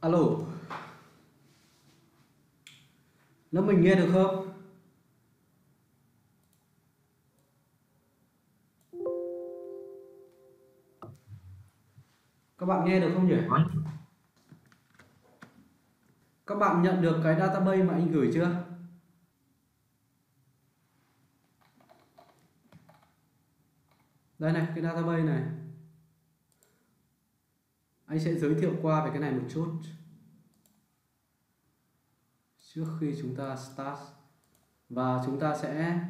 Alo Lớp mình nghe được không? Các bạn nghe được không nhỉ? Các bạn nhận được cái database mà anh gửi chưa? Đây này, cái database này. Anh sẽ giới thiệu qua về cái này một chút. Trước khi chúng ta start và chúng ta sẽ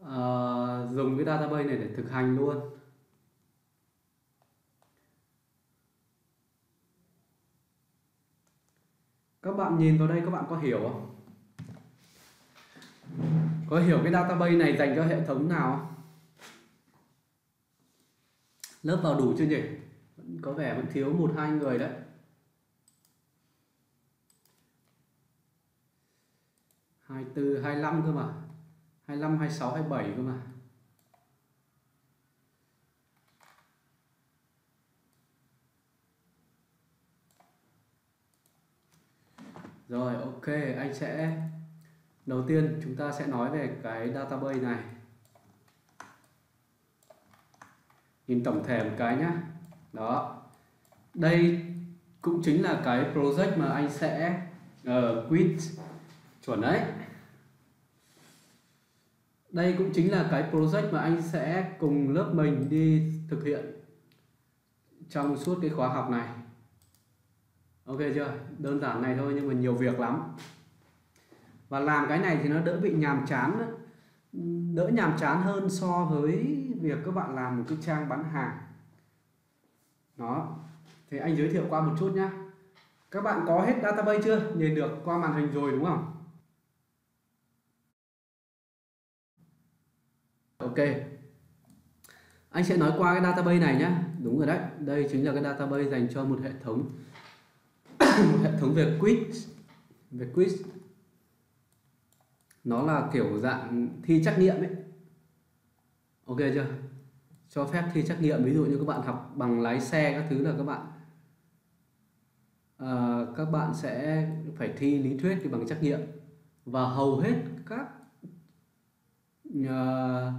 uh, dùng cái database này để thực hành luôn. Các bạn nhìn vào đây các bạn có hiểu không? Có hiểu cái database này dành cho hệ thống nào không? Lớp vào đủ chưa nhỉ? Có vẻ vẫn thiếu một hai người đấy. hai tư hai năm cơ mà hai năm hai sáu hai bảy cơ mà Rồi ok, anh sẽ đầu tiên chúng ta sẽ nói về cái database này. Nhìn tổng thể một cái nhá. Đó. Đây cũng chính là cái project mà anh sẽ uh, quit chuẩn đấy. Đây cũng chính là cái project mà anh sẽ cùng lớp mình đi thực hiện trong suốt cái khóa học này. Ok chưa? Đơn giản này thôi nhưng mà nhiều việc lắm. Và làm cái này thì nó đỡ bị nhàm chán đỡ nhàm chán hơn so với việc các bạn làm một cái trang bán hàng đó. Thì anh giới thiệu qua một chút nhá. Các bạn có hết database chưa? Nhìn được qua màn hình rồi đúng không? Ok. Anh sẽ nói qua cái database này nhá. Đúng rồi đấy. Đây chính là cái database dành cho một hệ thống. Một hệ thống về quiz. Về quiz. Nó là kiểu dạng thi trắc nghiệm ấy. Ok chưa? Cho phép thi trắc nghiệm ví dụ như các bạn học bằng lái xe các thứ là các bạn uh, các bạn sẽ phải thi lý thuyết thì bằng trắc nghiệm. Và hầu hết các uh,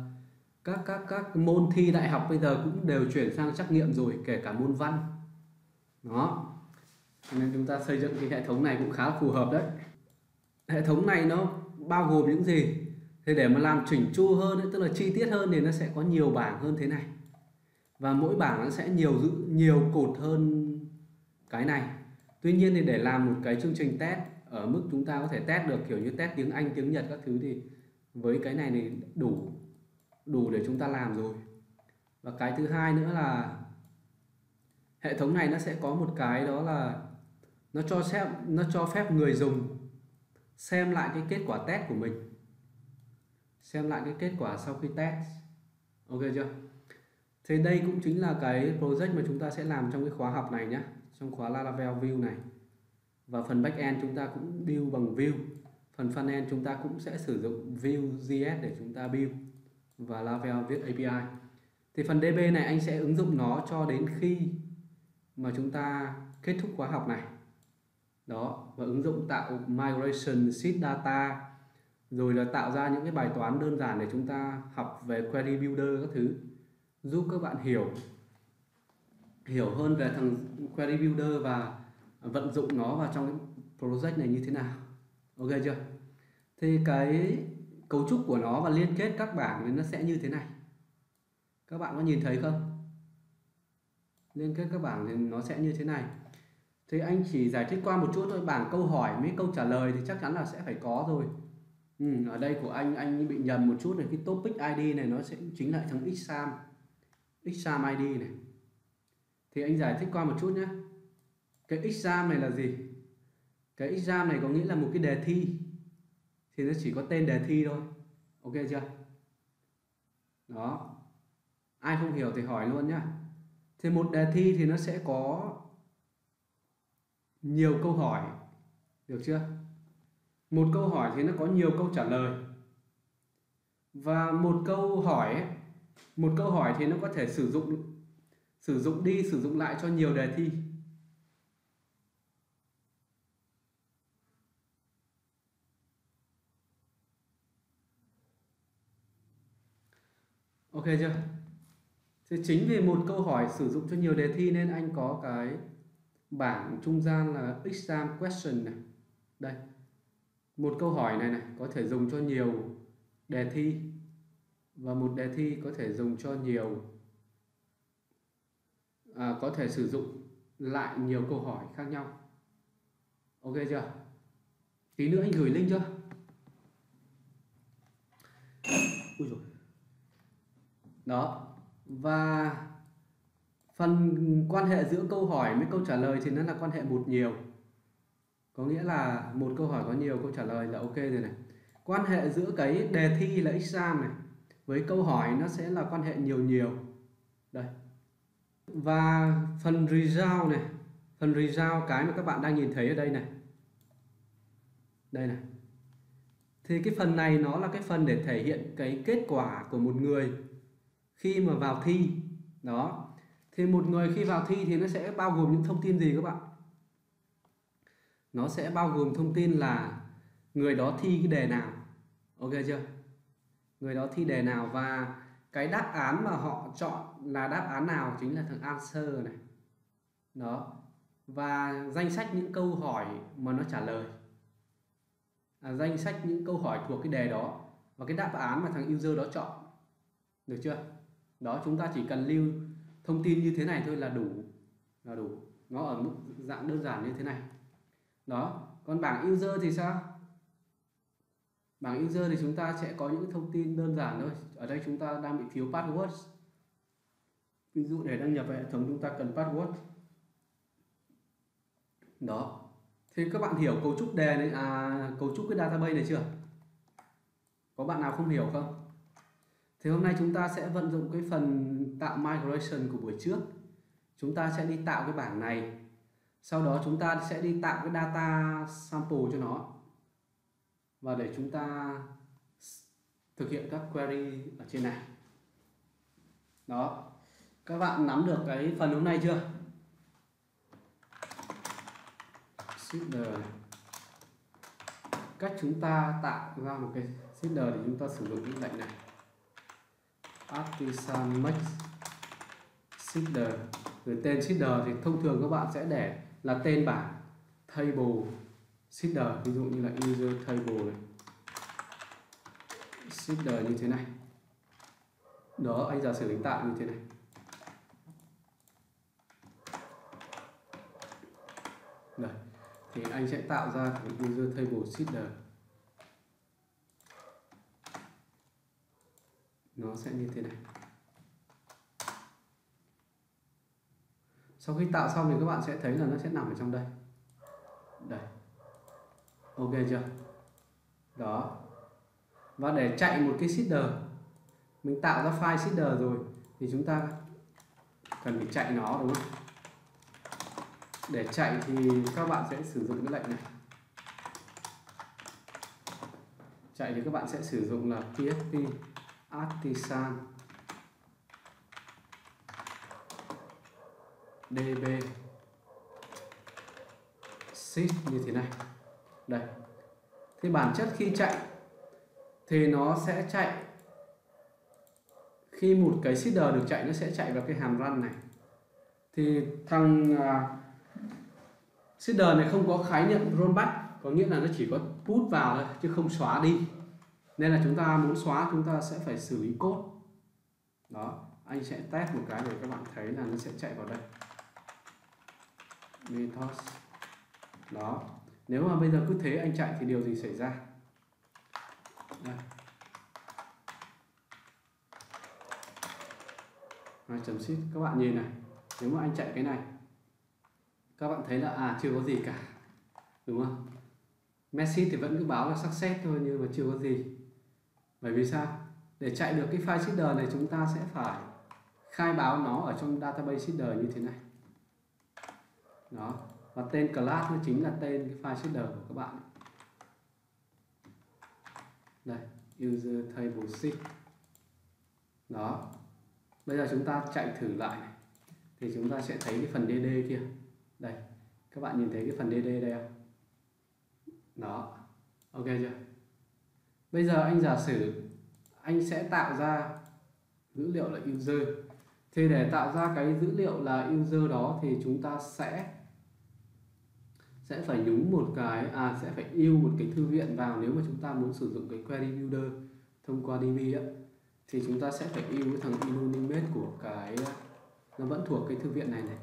các các các môn thi đại học bây giờ cũng đều chuyển sang trắc nghiệm rồi kể cả môn văn. Đó. Nên chúng ta xây dựng cái hệ thống này cũng khá phù hợp đấy. Hệ thống này nó bao gồm những gì? Thì để mà làm chỉnh chu hơn ấy, tức là chi tiết hơn thì nó sẽ có nhiều bảng hơn thế này. Và mỗi bảng nó sẽ nhiều giữ nhiều cột hơn cái này. Tuy nhiên thì để làm một cái chương trình test ở mức chúng ta có thể test được kiểu như test tiếng Anh tiếng Nhật các thứ thì với cái này thì đủ đủ để chúng ta làm rồi. Và cái thứ hai nữa là hệ thống này nó sẽ có một cái đó là nó cho phép nó cho phép người dùng xem lại cái kết quả test của mình xem lại cái kết quả sau khi test. Ok chưa? Thì đây cũng chính là cái project mà chúng ta sẽ làm trong cái khóa học này nhé trong khóa Laravel View này. Và phần backend chúng ta cũng build bằng View. Phần frontend chúng ta cũng sẽ sử dụng Vue.js để chúng ta build. Và Laravel viết API thì phần DB này anh sẽ ứng dụng nó cho đến khi mà chúng ta kết thúc khóa học này. Đó, và ứng dụng tạo migration seed data rồi là tạo ra những cái bài toán đơn giản để chúng ta học về query builder các thứ, giúp các bạn hiểu hiểu hơn về thằng query builder và vận dụng nó vào trong cái project này như thế nào. Ok chưa? Thì cái cấu trúc của nó và liên kết các bảng thì nó sẽ như thế này. Các bạn có nhìn thấy không? Liên kết các bảng thì nó sẽ như thế này. Thì anh chỉ giải thích qua một chút thôi, bảng câu hỏi mấy câu trả lời thì chắc chắn là sẽ phải có rồi ừ, ở đây của anh anh bị nhầm một chút này cái topic ID này nó sẽ chính là thằng exam exam ID này. Thì anh giải thích qua một chút nhé cái exam này là gì? Cái exam này có nghĩa là một cái đề thi. Thì nó chỉ có tên đề thi thôi. Ok chưa? Đó. Ai không hiểu thì hỏi luôn nhá. Thì một đề thi thì nó sẽ có nhiều câu hỏi. Được chưa? một câu hỏi thì nó có nhiều câu trả lời. Và một câu hỏi một câu hỏi thì nó có thể sử dụng sử dụng đi, sử dụng lại cho nhiều đề thi. Ok chưa? Thì chính vì một câu hỏi sử dụng cho nhiều đề thi nên anh có cái bảng trung gian là exam question này. Đây một câu hỏi này này có thể dùng cho nhiều đề thi. Và một đề thi có thể dùng cho nhiều à, có thể sử dụng lại nhiều câu hỏi khác nhau. Ok chưa? Tí nữa anh gửi link chưa Ui rồi đó. Và phần quan hệ giữa câu hỏi với câu trả lời thì nó là quan hệ một nhiều có nghĩa là một câu hỏi có nhiều câu trả lời là ok rồi này. Quan hệ giữa cái đề thi là exam này với câu hỏi nó sẽ là quan hệ nhiều nhiều. Đây. Và phần result này, phần result cái mà các bạn đang nhìn thấy ở đây này. Đây này. Thì cái phần này nó là cái phần để thể hiện cái kết quả của một người khi mà vào thi. Đó. Thì một người khi vào thi thì nó sẽ bao gồm những thông tin gì các bạn? Nó sẽ bao gồm thông tin là người đó thi cái đề nào. Ok chưa? Người đó thi đề nào và cái đáp án mà họ chọn là đáp án nào chính là thằng answer này. Đó. Và danh sách những câu hỏi mà nó trả lời. À, danh sách những câu hỏi thuộc cái đề đó và cái đáp án mà thằng user đó chọn. Được chưa? Đó chúng ta chỉ cần lưu thông tin như thế này thôi là đủ. Là đủ. Nó ở mức dạng đơn giản như thế này đó. Còn bảng user thì sao? Bảng user thì chúng ta sẽ có những thông tin đơn giản thôi. Ở đây chúng ta đang bị thiếu password ví dụ để đăng nhập vào hệ thống chúng ta cần password đó. Thì các bạn hiểu cấu trúc đề này à cấu trúc cái database này chưa? Có bạn nào không hiểu không? Thì hôm nay chúng ta sẽ vận dụng cái phần tạo migration của buổi trước. Chúng ta sẽ đi tạo cái bảng này sau đó chúng ta sẽ đi tạo cái data sample cho nó. Và để chúng ta thực hiện các query ở trên này. Đó. Các bạn nắm được cái phần hôm nay chưa? Seeder cách chúng ta tạo ra một cái seeder thì chúng ta sử dụng những lệnh này. Artisan make seeder rồi tên seeder thì thông thường các bạn sẽ để là tên bảng table seeder, ví dụ như là user table này. Seeder như thế này. Đó, anh giả sử anh tạo như thế này. Đây. thì anh sẽ tạo ra cái user table seeder. Nó sẽ như thế này. Sau khi tạo xong thì các bạn sẽ thấy là nó sẽ nằm ở trong đây. Đây. Ok chưa? Đó. Và để chạy một cái seeder, mình tạo ra file seeder rồi, thì chúng ta cần phải chạy nó, đúng không? Để chạy thì các bạn sẽ sử dụng cái lệnh này. Chạy thì các bạn sẽ sử dụng là psp artisan. Db sys như thế này. Đây. Thì bản chất khi chạy thì nó sẽ chạy. Khi một cái seeder được chạy nó sẽ chạy vào cái hàm run này. Thì thằng uh, seeder này không có khái niệm rollback có nghĩa là nó chỉ có put vào thôi chứ không xóa đi. Nên là chúng ta muốn xóa chúng ta sẽ phải xử lý code. Đó anh sẽ test một cái để các bạn thấy là nó sẽ chạy vào đây methods đó. Nếu mà bây giờ cứ thế anh chạy thì điều gì xảy ra? Đây. 2 chấm xít. Các bạn nhìn này. Nếu mà anh chạy cái này, các bạn thấy là à chưa có gì cả. Đúng không? Message thì vẫn cứ báo là success thôi nhưng mà chưa có gì. Bởi vì sao? Để chạy được cái file seeder này chúng ta sẽ phải khai báo nó ở trong database seeder như thế này đó. Và tên class nó chính là tên cái file shader của các bạn. Đây, user table sheet đó. Bây giờ chúng ta chạy thử lại này. thì chúng ta sẽ thấy cái phần dd kia. Đây, các bạn nhìn thấy cái phần dd đây không? Đó. Ok chưa? Bây giờ anh giả sử anh sẽ tạo ra dữ liệu là user. Thì để tạo ra cái dữ liệu là user đó thì chúng ta sẽ sẽ phải nhúng một cái à sẽ phải yêu một cái thư viện vào nếu mà chúng ta muốn sử dụng cái query builder thông qua DB á. Thì chúng ta sẽ phải yêu cái thằng Illuminate của cái à, nó vẫn thuộc cái thư viện này này.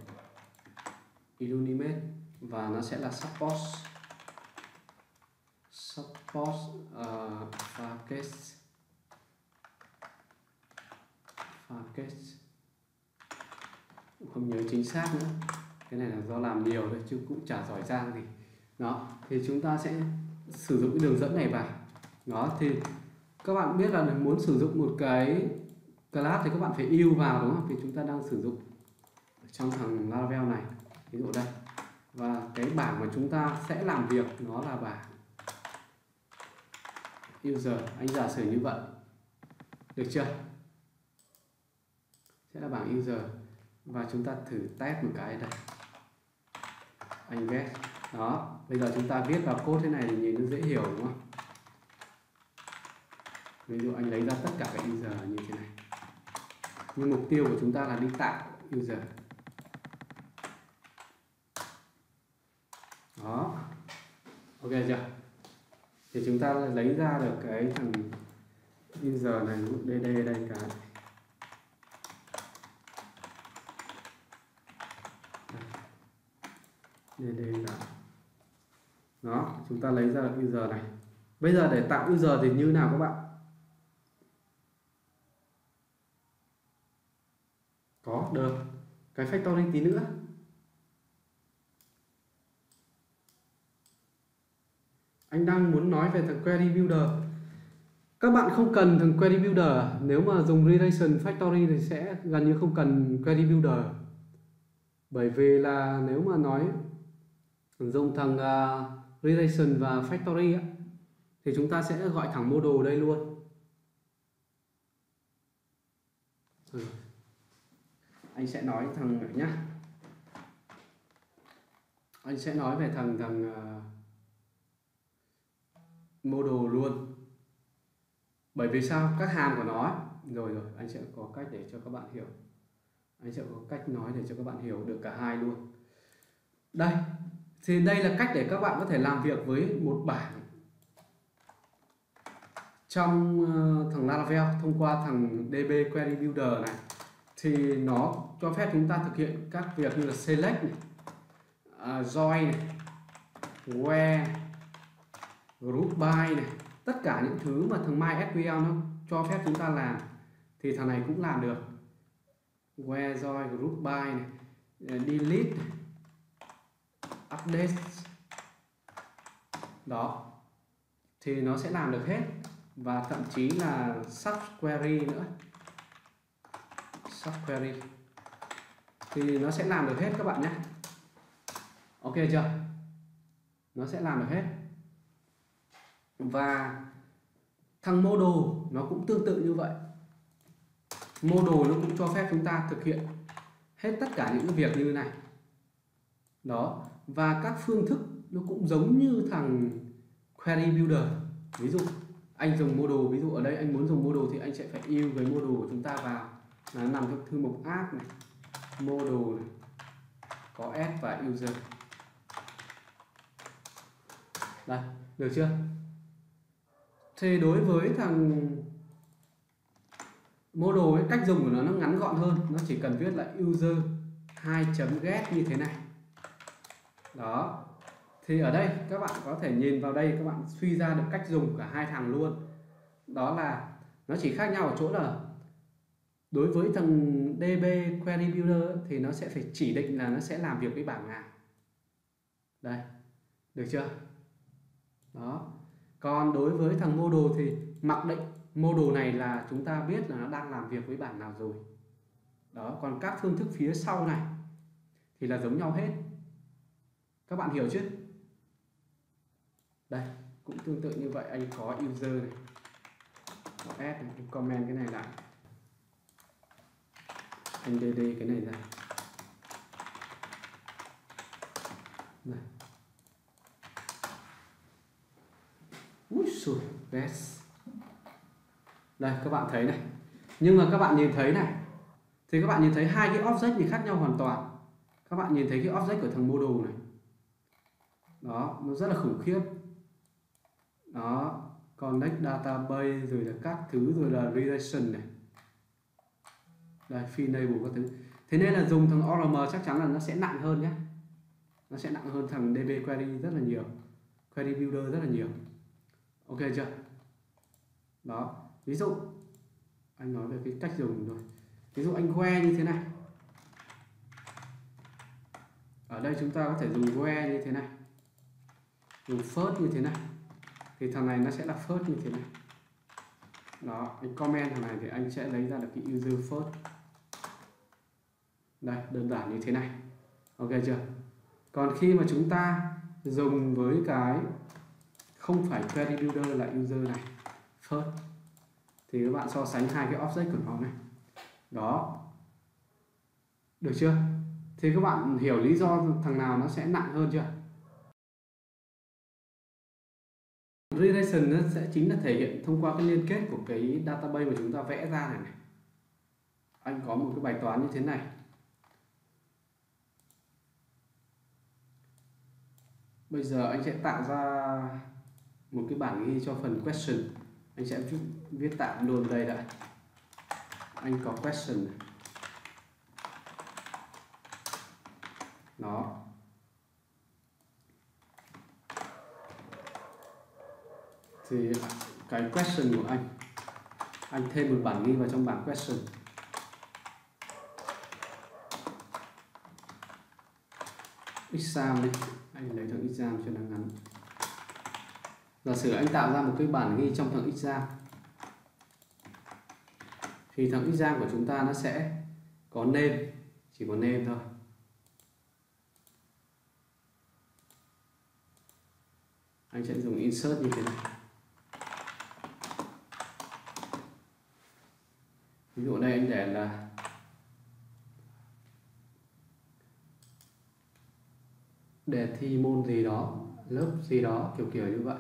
Illuminate và nó sẽ là support. Support à, uh, package package không nhớ chính xác nữa cái này là do làm nhiều thôi, chứ cũng chả giỏi giang gì. Đó, thì chúng ta sẽ sử dụng cái đường dẫn này vào. Đó, thì các bạn biết là muốn sử dụng một cái class thì các bạn phải yêu vào, đúng không? Thì chúng ta đang sử dụng trong thằng Laravel này. Ví dụ đây. Và cái bảng mà chúng ta sẽ làm việc nó là bảng user. Anh giả sử như vậy. Được chưa? Sẽ là bảng user. Và chúng ta thử test một cái đây anh ghét đó, bây giờ chúng ta viết vào code thế này thì nhìn nó dễ hiểu, đúng không? Ví dụ anh lấy ra tất cả các user như thế này. Nhưng mục tiêu của chúng ta là đi tạo user. Đó. Ok chưa? Thì chúng ta lấy ra được cái thằng user này đây đây đây cái đây đây là đó, chúng ta lấy ra được user này. Bây giờ để tạo user thì như nào các bạn? Có, được. Cái factoring tí nữa. Anh đang muốn nói về thằng query builder. Các bạn không cần thằng query builder. Nếu mà dùng relation factory thì sẽ gần như không cần query builder. Bởi vì là nếu mà nói dùng thằng uh, à, relation và factory á, thì chúng ta sẽ gọi thẳng model đây luôn. Ừ. anh sẽ nói thằng này nhá. Anh sẽ nói về thằng thằng à, uh, model luôn. Bởi vì sao? Các hàm của nó rồi rồi anh sẽ có cách để cho các bạn hiểu. Anh sẽ có cách nói để cho các bạn hiểu được cả hai luôn. Đây thì đây là cách để các bạn có thể làm việc với một bảng trong ờ, thằng Laravel thông qua thằng DB Query Builder này thì nó cho phép chúng ta thực hiện các việc như là select này, uh, join này, where, group by này, tất cả những thứ mà thằng MySQL nó cho phép chúng ta làm thì thằng này cũng làm được. Where, join, group by này, ờ, delete này, update. Đó. Thì nó sẽ làm được hết. Và thậm chí là subquery nữa. Subquery thì nó sẽ làm được hết các bạn nhé. Ok chưa? Nó sẽ làm được hết. Và thằng model nó cũng tương tự như vậy. Model nó cũng cho phép chúng ta thực hiện hết tất cả những việc như này. Đó và các phương thức nó cũng giống như thằng query builder. Ví dụ anh dùng model ví dụ ở đây anh muốn dùng model thì anh sẽ phải yêu cái model của chúng ta vào. Là nằm trong thư mục app này model này có s và user. Đây được chưa? Thế đối với thằng model ấy, cách dùng của nó nó ngắn gọn hơn. Nó chỉ cần viết là user 2.get như thế này đó. Thì ở đây các bạn có thể nhìn vào đây, các bạn suy ra được cách dùng cả hai thằng luôn. Đó là nó chỉ khác nhau ở chỗ là đối với thằng DB Query Builder thì nó sẽ phải chỉ định là nó sẽ làm việc với bảng nào. Đây, được chưa? Đó. Còn đối với thằng model thì mặc định model này là chúng ta biết là nó đang làm việc với bảng nào rồi. Đó, còn các phương thức phía sau này thì là giống nhau hết các bạn hiểu chứ? Đây, cũng tương tự như vậy. Anh có user này. Có add này anh comment cái này lại. Anh dd cái này ra. Này. Ui xùi best. Đây, các bạn thấy này. Nhưng mà các bạn nhìn thấy này. Thì các bạn nhìn thấy hai cái object này khác nhau hoàn toàn. Các bạn nhìn thấy cái object của thằng model này đó, nó rất là khủng khiếp. Đó, connect database rồi là các thứ rồi là relation này. Đây finable các thứ. Thế nên là dùng thằng ORM chắc chắn là nó sẽ nặng hơn nhé nó sẽ nặng hơn thằng DB query rất là nhiều. Query builder rất là nhiều. Ok chưa? Đó, ví dụ, anh nói về cái cách dùng rồi. Ví dụ anh que như thế này. Ở đây chúng ta có thể dùng que như thế này dùng first như thế này, thì thằng này nó sẽ là first như thế này. Đó anh comment thằng này thì anh sẽ lấy ra được cái user first đây, đơn giản như thế này. Ok chưa? Còn khi mà chúng ta dùng với cái không phải query builder là user này first thì các bạn so sánh hai cái object của nó này. Đó. Được chưa? Thì các bạn hiểu lý do thằng nào nó sẽ nặng hơn chưa? Relation nó sẽ chính là thể hiện thông qua cái liên kết của cái database mà chúng ta vẽ ra này, này. anh có một cái bài toán như thế này bây giờ anh sẽ tạo ra một cái bảng ghi cho phần question anh sẽ viết, viết tạm luôn đây đã anh có question này. đó thì cái question của anh anh thêm một bản ghi vào trong bảng question. Exam đi anh lấy thằng exam cho nó ngắn. Giả sử anh tạo ra một cái bản ghi trong thằng exam, thì thằng exam của chúng ta nó sẽ có name, chỉ có name thôi. Anh sẽ dùng insert như thế này. Ví dụ đây anh để là đề thi môn gì đó, lớp gì đó, kiểu kiểu như vậy.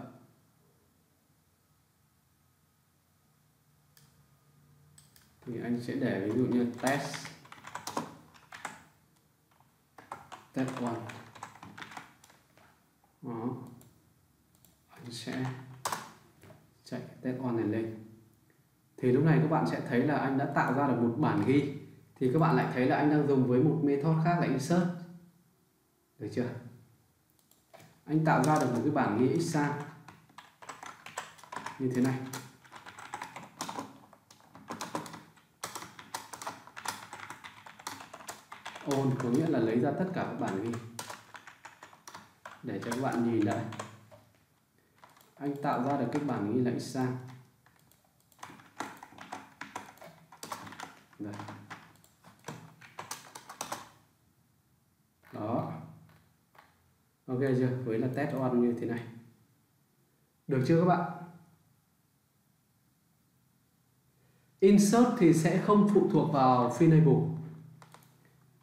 Thì anh sẽ để ví dụ như test test one. Đó. Anh sẽ chạy test one này lên thì lúc này các bạn sẽ thấy là anh đã tạo ra được một bản ghi. Thì các bạn lại thấy là anh đang dùng với một method khác là insert. Được chưa? Anh tạo ra được một cái bản ghi exam như thế này. On có nghĩa là lấy ra tất cả các bản ghi. Để cho các bạn nhìn đấy anh tạo ra được cái bản ghi lệnh sang. Đây. đó. Ok chưa? Với là test on như thế này. Được chưa các bạn? Insert thì sẽ không phụ thuộc vào finable.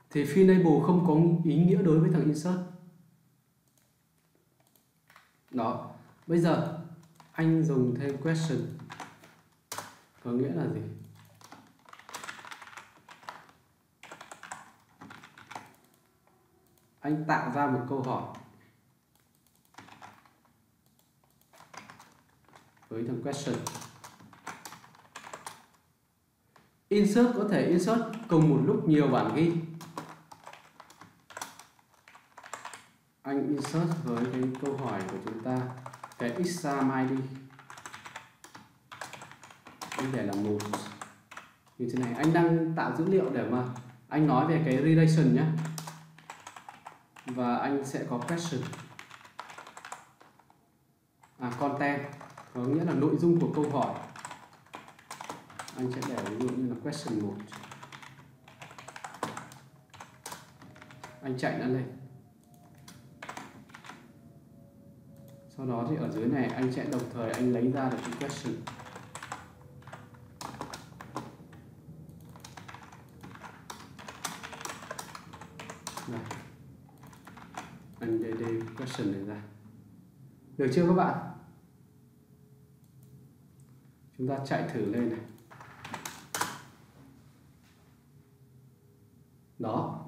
Thì finable không có ý nghĩa đối với thằng insert. Đó. Bây giờ, anh dùng thêm question. Có nghĩa là gì? Anh tạo ra một câu hỏi. Với thằng question. Insert có thể insert cùng một lúc nhiều bản ghi. Anh insert với cái câu hỏi của chúng ta. Cái exam id anh để là một. Như thế này. Anh đang tạo dữ liệu để mà anh nói về cái relation nhé và anh sẽ có question. À content, có nghĩa là nội dung của câu hỏi. Anh sẽ để ví dụ như là question 1 anh chạy nó lên sau đó thì ở dưới này anh sẽ đồng thời anh lấy ra được cái question. question này ra. Được chưa các bạn? Chúng ta chạy thử lên này. Đó.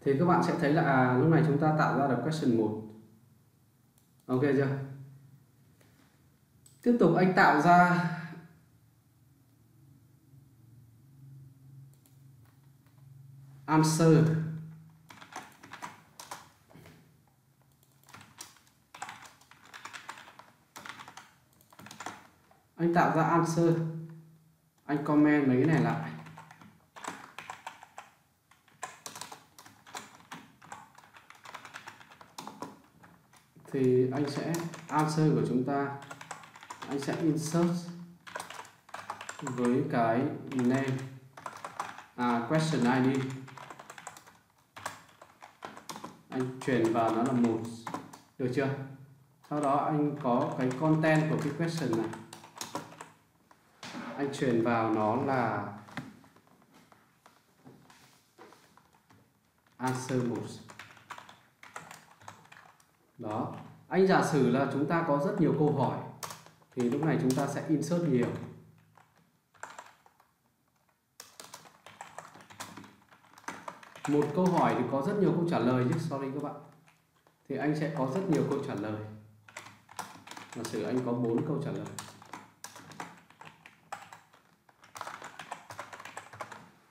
Thì các bạn sẽ thấy là à, lúc này chúng ta tạo ra được question 1 ok chưa? Tiếp tục anh tạo ra answer. Anh tạo ra answer. Anh comment mấy cái này lại. Thì anh sẽ answer của chúng ta anh sẽ insert với cái name. À, question ID anh truyền vào nó là một. Được chưa? Sau đó anh có cái content của cái question này anh truyền vào nó là answer một. Đó. Anh giả sử là chúng ta có rất nhiều câu hỏi, thì lúc này chúng ta sẽ insert nhiều. Một câu hỏi thì có rất nhiều câu trả lời chứ, sorry các bạn. Thì anh sẽ có rất nhiều câu trả lời. Giả sử anh có bốn câu trả lời.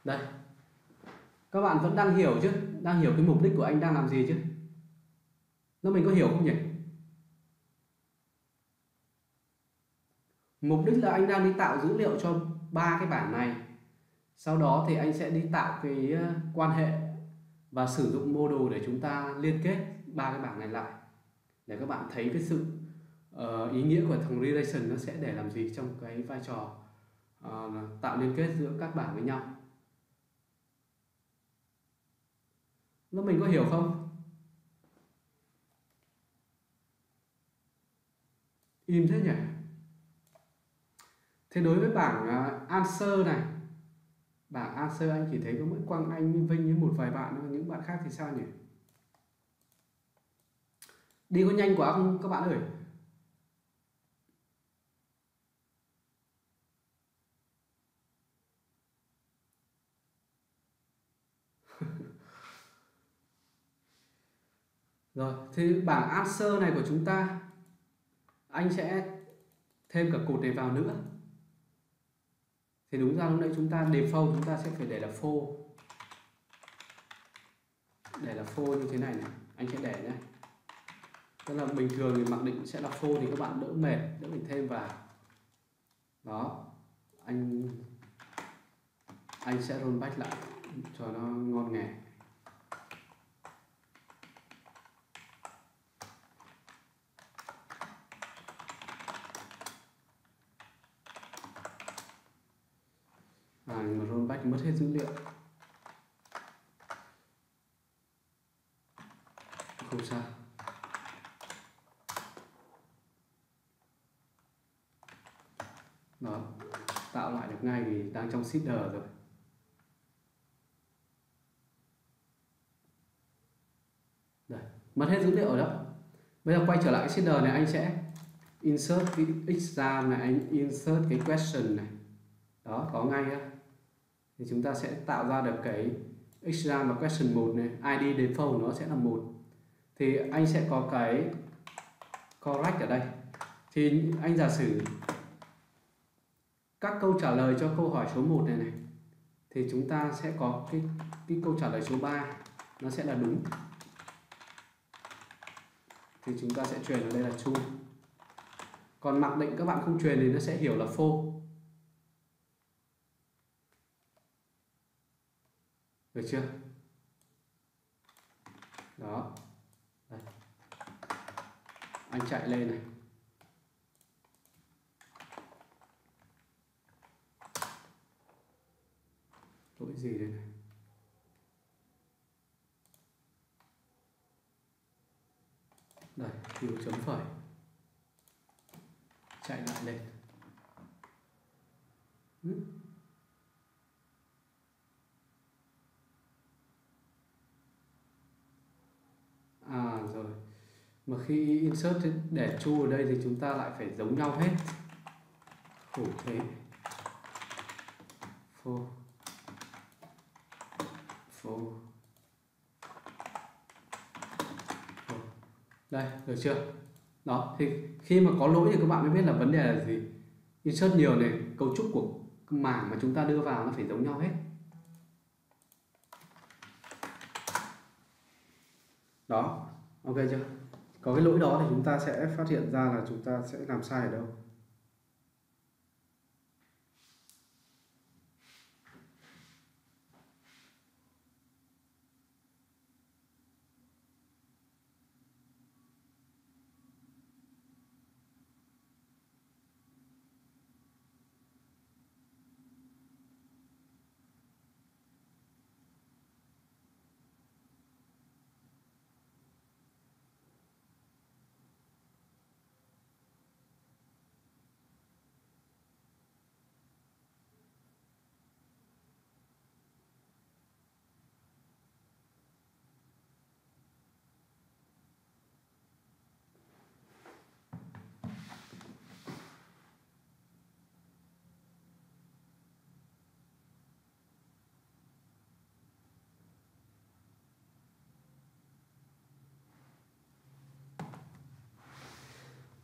Đây. Các bạn vẫn đang hiểu chứ? Đang hiểu cái mục đích của anh đang làm gì chứ? Nó mình có hiểu không nhỉ? Mục đích là anh đang đi tạo dữ liệu cho ba cái bảng này. Sau đó thì anh sẽ đi tạo cái ờ, quan hệ và sử dụng model để chúng ta liên kết ba cái bảng này lại. Để các bạn thấy cái sự uh, ý nghĩa của thằng relation nó sẽ để làm gì trong cái vai trò uh, tạo liên kết giữa các bảng với nhau. Nó mình có hiểu không? Im thế nhỉ? Thế đối với bảng à, answer này, bảng answer anh chỉ thấy có mỗi quang anh vinh với một vài bạn thôi, những bạn khác thì sao nhỉ? Đi có nhanh quá không? Các bạn ơi. Rồi, thì bảng answer này của chúng ta anh sẽ thêm cả cột này vào nữa. Thì đúng ra lúc nãy chúng ta default chúng ta sẽ phải để là phô, Để là phô như thế này này, anh sẽ để nhé. Tức là bình thường thì mặc định sẽ là phô thì các bạn đỡ mệt, đỡ phải thêm vào. Đó. Anh anh sẽ rollback lại cho nó ngon nghẻ. À, mà rollback mất hết dữ liệu. Không sao. Đó tạo lại được ngay vì đang trong seeder rồi. Đây, mất hết dữ liệu rồi đó. Bây giờ quay trở lại cái seeder này anh sẽ insert cái exam này anh insert cái question này đó, có ngay á thì chúng ta sẽ tạo ra được cái exam và question 1 này id default nó sẽ là một. Thì anh sẽ có cái correct ở đây. Thì anh giả sử các câu trả lời cho câu hỏi số 1 này này, thì chúng ta sẽ có cái cái câu trả lời số 3 nó sẽ là đúng. Thì chúng ta sẽ truyền ở đây là true. Còn mặc định các bạn không truyền thì nó sẽ hiểu là false. Được chưa? Đó. Đây. anh chạy lên này. Lỗi gì đây này? Đây thiếu chấm phẩy. Chạy lại lên. Ừ. à rồi. Mà khi insert để chu ở đây thì chúng ta lại phải giống nhau hết. Khổ thế. Phô phô đây, được chưa? Đó, thì khi mà có lỗi thì các bạn mới biết là vấn đề là gì. Insert nhiều này, cấu trúc của mảng mà chúng ta đưa vào nó phải giống nhau hết. Đó. Ok chưa? Có cái lỗi đó thì chúng ta sẽ phát hiện ra là chúng ta sẽ làm sai ở đâu.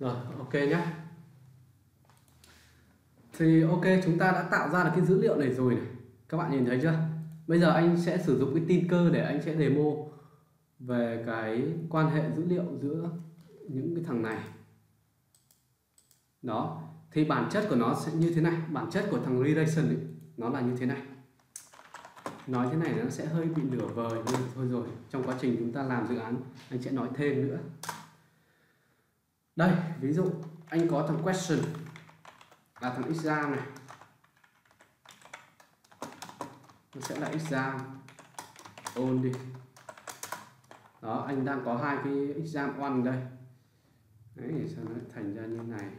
Rồi ok nhé thì ok chúng ta đã tạo ra được cái dữ liệu này rồi này. Các bạn nhìn thấy chưa? Bây giờ anh sẽ sử dụng cái tin cơ để anh sẽ demo về cái quan hệ dữ liệu giữa những cái thằng này. Đó thì bản chất của nó sẽ như thế này. Bản chất của thằng relation ấy, nó là như thế này. Nói thế này nó sẽ hơi bị nửa vời nhưng thôi rồi. Trong quá trình chúng ta làm dự án anh sẽ nói thêm nữa đây, ví dụ anh có thằng question là thằng exam này. Nó sẽ là exam ôn đi. Đó, anh đang có hai cái exam one đây. Đấy sao nó thành ra như này.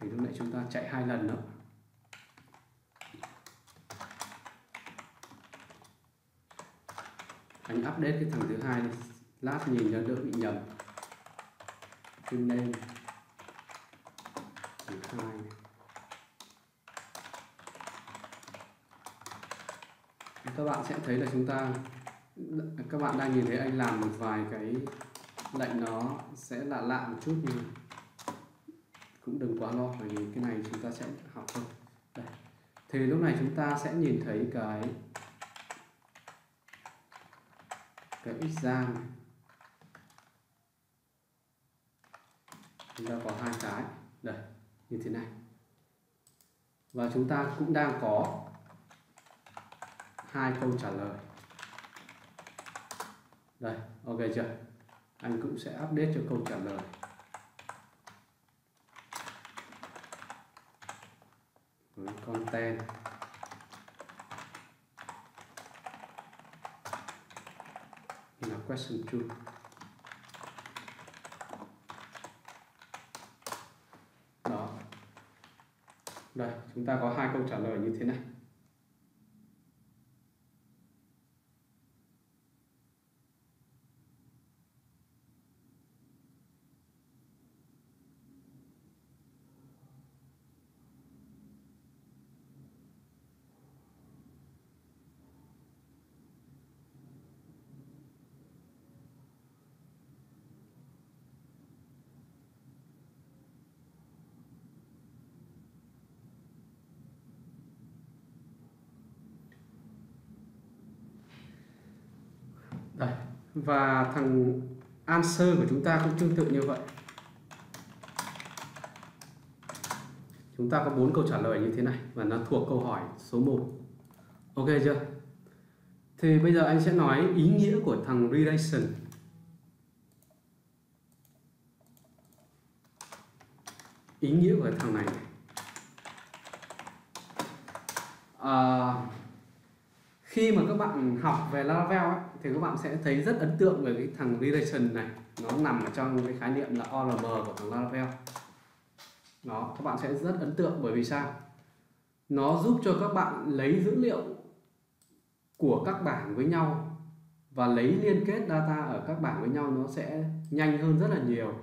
Thì lúc nãy chúng ta chạy hai lần nữa anh update cái thằng thứ hai lát nhìn cho đỡ bị nhầm cái name thứ hai các bạn sẽ thấy là chúng ta, các bạn đang nhìn thấy anh làm một vài cái lệnh nó sẽ lạ lạ một chút nhưng cũng đừng quá lo, bởi vì cái này chúng ta sẽ học thôi. Đây. thì lúc này chúng ta sẽ nhìn thấy cái cái exam này. Chúng ta có hai cái. Đây, như thế này. Và chúng ta cũng đang có hai câu trả lời. Đây, ok chưa? Anh cũng sẽ update cho câu trả lời. Với content. Là question two đó đây chúng ta có hai câu trả lời như thế này. Đây. Và thằng answer của chúng ta cũng tương tự như vậy. Chúng ta có bốn câu trả lời như thế này và nó thuộc câu hỏi số 1 ok chưa? Thì bây giờ anh sẽ nói ý nghĩa của thằng relation. Ý nghĩa của thằng này. À, khi mà các bạn học về Laravel ấy, thì các bạn sẽ thấy rất ấn tượng về cái thằng relation này. Nó nằm ở trong cái khái niệm là ORM của thằng Laravel. Đó, các bạn sẽ rất ấn tượng bởi vì sao? Nó giúp cho các bạn lấy dữ liệu của các bảng với nhau và lấy liên kết data ở các bảng với nhau nó sẽ nhanh hơn rất là nhiều.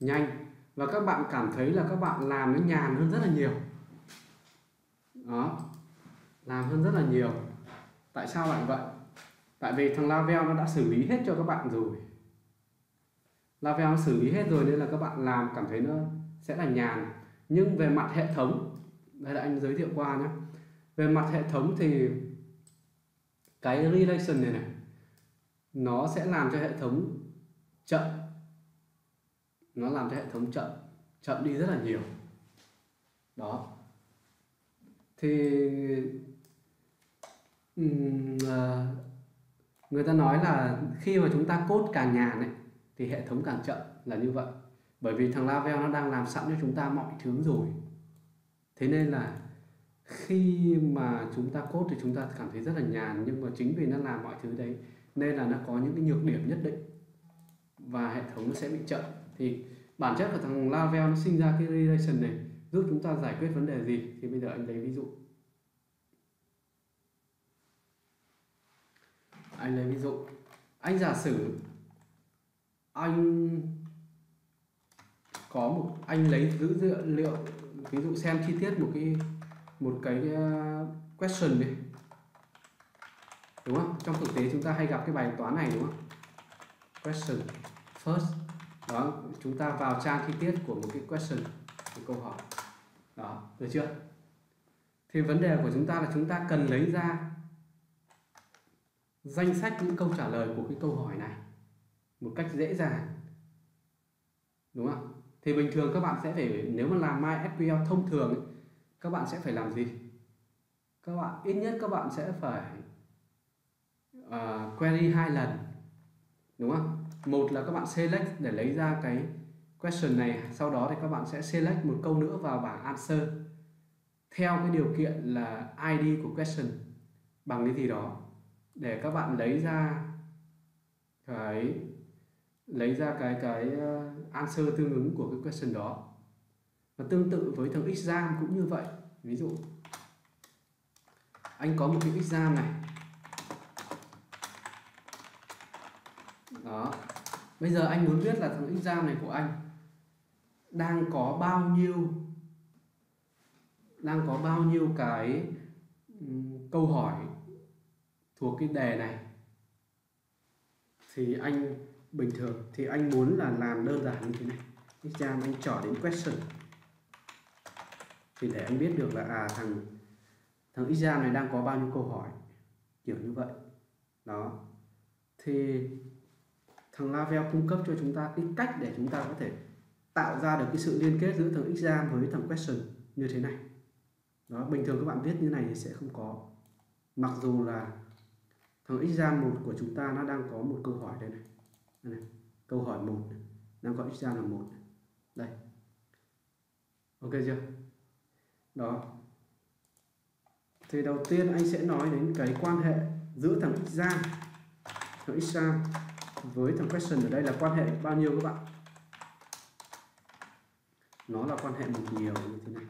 Nhanh. Và các bạn cảm thấy là các bạn làm nó nhàn hơn rất là nhiều. Đó. Làm hơn rất là nhiều. Tại sao lại vậy? Tại vì thằng Laravel nó đã xử lý hết cho các bạn rồi. Laravel nó xử lý hết rồi nên là các bạn làm cảm thấy nó sẽ là nhàn. Nhưng về mặt hệ thống đây là anh giới thiệu qua nhé. Về mặt hệ thống thì cái relation này này nó sẽ làm cho hệ thống chậm. Nó làm cho hệ thống chậm chậm đi rất là nhiều. Đó. Thì um, người ta nói là khi mà chúng ta cốt càng nhàn ấy thì hệ thống càng chậm là như vậy. Bởi vì thằng Laravel nó đang làm sẵn cho chúng ta mọi thứ rồi. Thế nên là khi mà chúng ta cốt thì chúng ta cảm thấy rất là nhàn, nhưng mà chính vì nó làm mọi thứ đấy, nên là nó có những cái nhược điểm nhất định. Và hệ thống nó sẽ bị chậm. Thì bản chất của thằng Laravel nó sinh ra cái relation này, giúp chúng ta giải quyết vấn đề gì? Thì bây giờ anh lấy ví dụ. Anh lấy ví dụ. Anh giả sử anh có một, anh lấy dữ liệu ví dụ xem chi tiết một cái một cái ờ, question đi. Đúng không? Trong thực tế chúng ta hay gặp cái bài toán này, đúng không? Question first. Đó, chúng ta vào trang chi tiết của một cái question, một câu hỏi. Đó, được chưa? Thì vấn đề của chúng ta là chúng ta cần lấy ra danh sách những câu trả lời của cái câu hỏi này một cách dễ dàng. Đúng không thì bình thường các bạn sẽ phải nếu mà làm MySQL thông thường ấy, các bạn sẽ phải làm gì? Các bạn ít nhất các bạn sẽ phải uh, query hai lần. Đúng không một là các bạn select để lấy ra cái question này sau đó thì các bạn sẽ select một câu nữa vào bảng answer theo cái điều kiện là ID của question bằng cái gì đó để các bạn lấy ra cái, lấy ra cái cái ờ, answer tương ứng của cái question đó. Và tương tự với thằng exam cũng như vậy. Ví dụ, anh có một cái exam này. Đó. Bây giờ anh muốn biết là thằng exam này của anh đang có bao nhiêu, đang có bao nhiêu cái câu hỏi thuộc cái đề này. Thì anh, bình thường, thì anh muốn là làm đơn giản như thế này. Exam anh trở đến question. Thì để anh biết được là à thằng thằng exam này đang có bao nhiêu câu hỏi. Kiểu như vậy. Đó. Thì thằng Laravel cung cấp cho chúng ta cái cách để chúng ta có thể tạo ra được cái sự liên kết giữa thằng exam với thằng question như thế này. Đó, bình thường các bạn viết như này thì sẽ không có. Mặc dù là thằng exam một của chúng ta nó đang có một câu hỏi đây này, đây này. câu hỏi một đang có exam là một đây. Ok chưa? Đó. Thì đầu tiên anh sẽ nói đến cái quan hệ giữa thằng exam thằng exam với thằng question ở đây là quan hệ bao nhiêu các bạn? Nó là quan hệ một nhiều như thế này.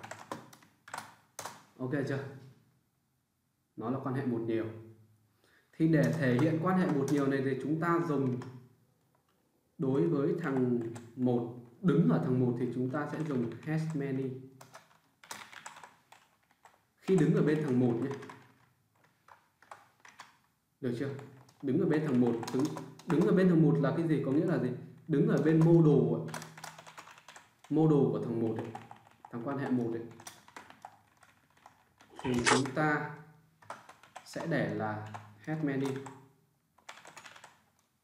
Ok chưa? Nó là quan hệ một nhiều thì để thể hiện quan hệ một nhiều này thì chúng ta dùng đối với thằng một đứng ở thằng một thì chúng ta sẽ dùng has many. Khi đứng ở bên thằng một nhé. Được chưa? Đứng ở bên thằng một đứng đứng ở bên thằng một là cái gì? Có nghĩa là gì? Đứng ở bên mô đồ mô đồ của thằng một ấy, thằng quan hệ một ấy, thì chúng ta sẽ để là head menu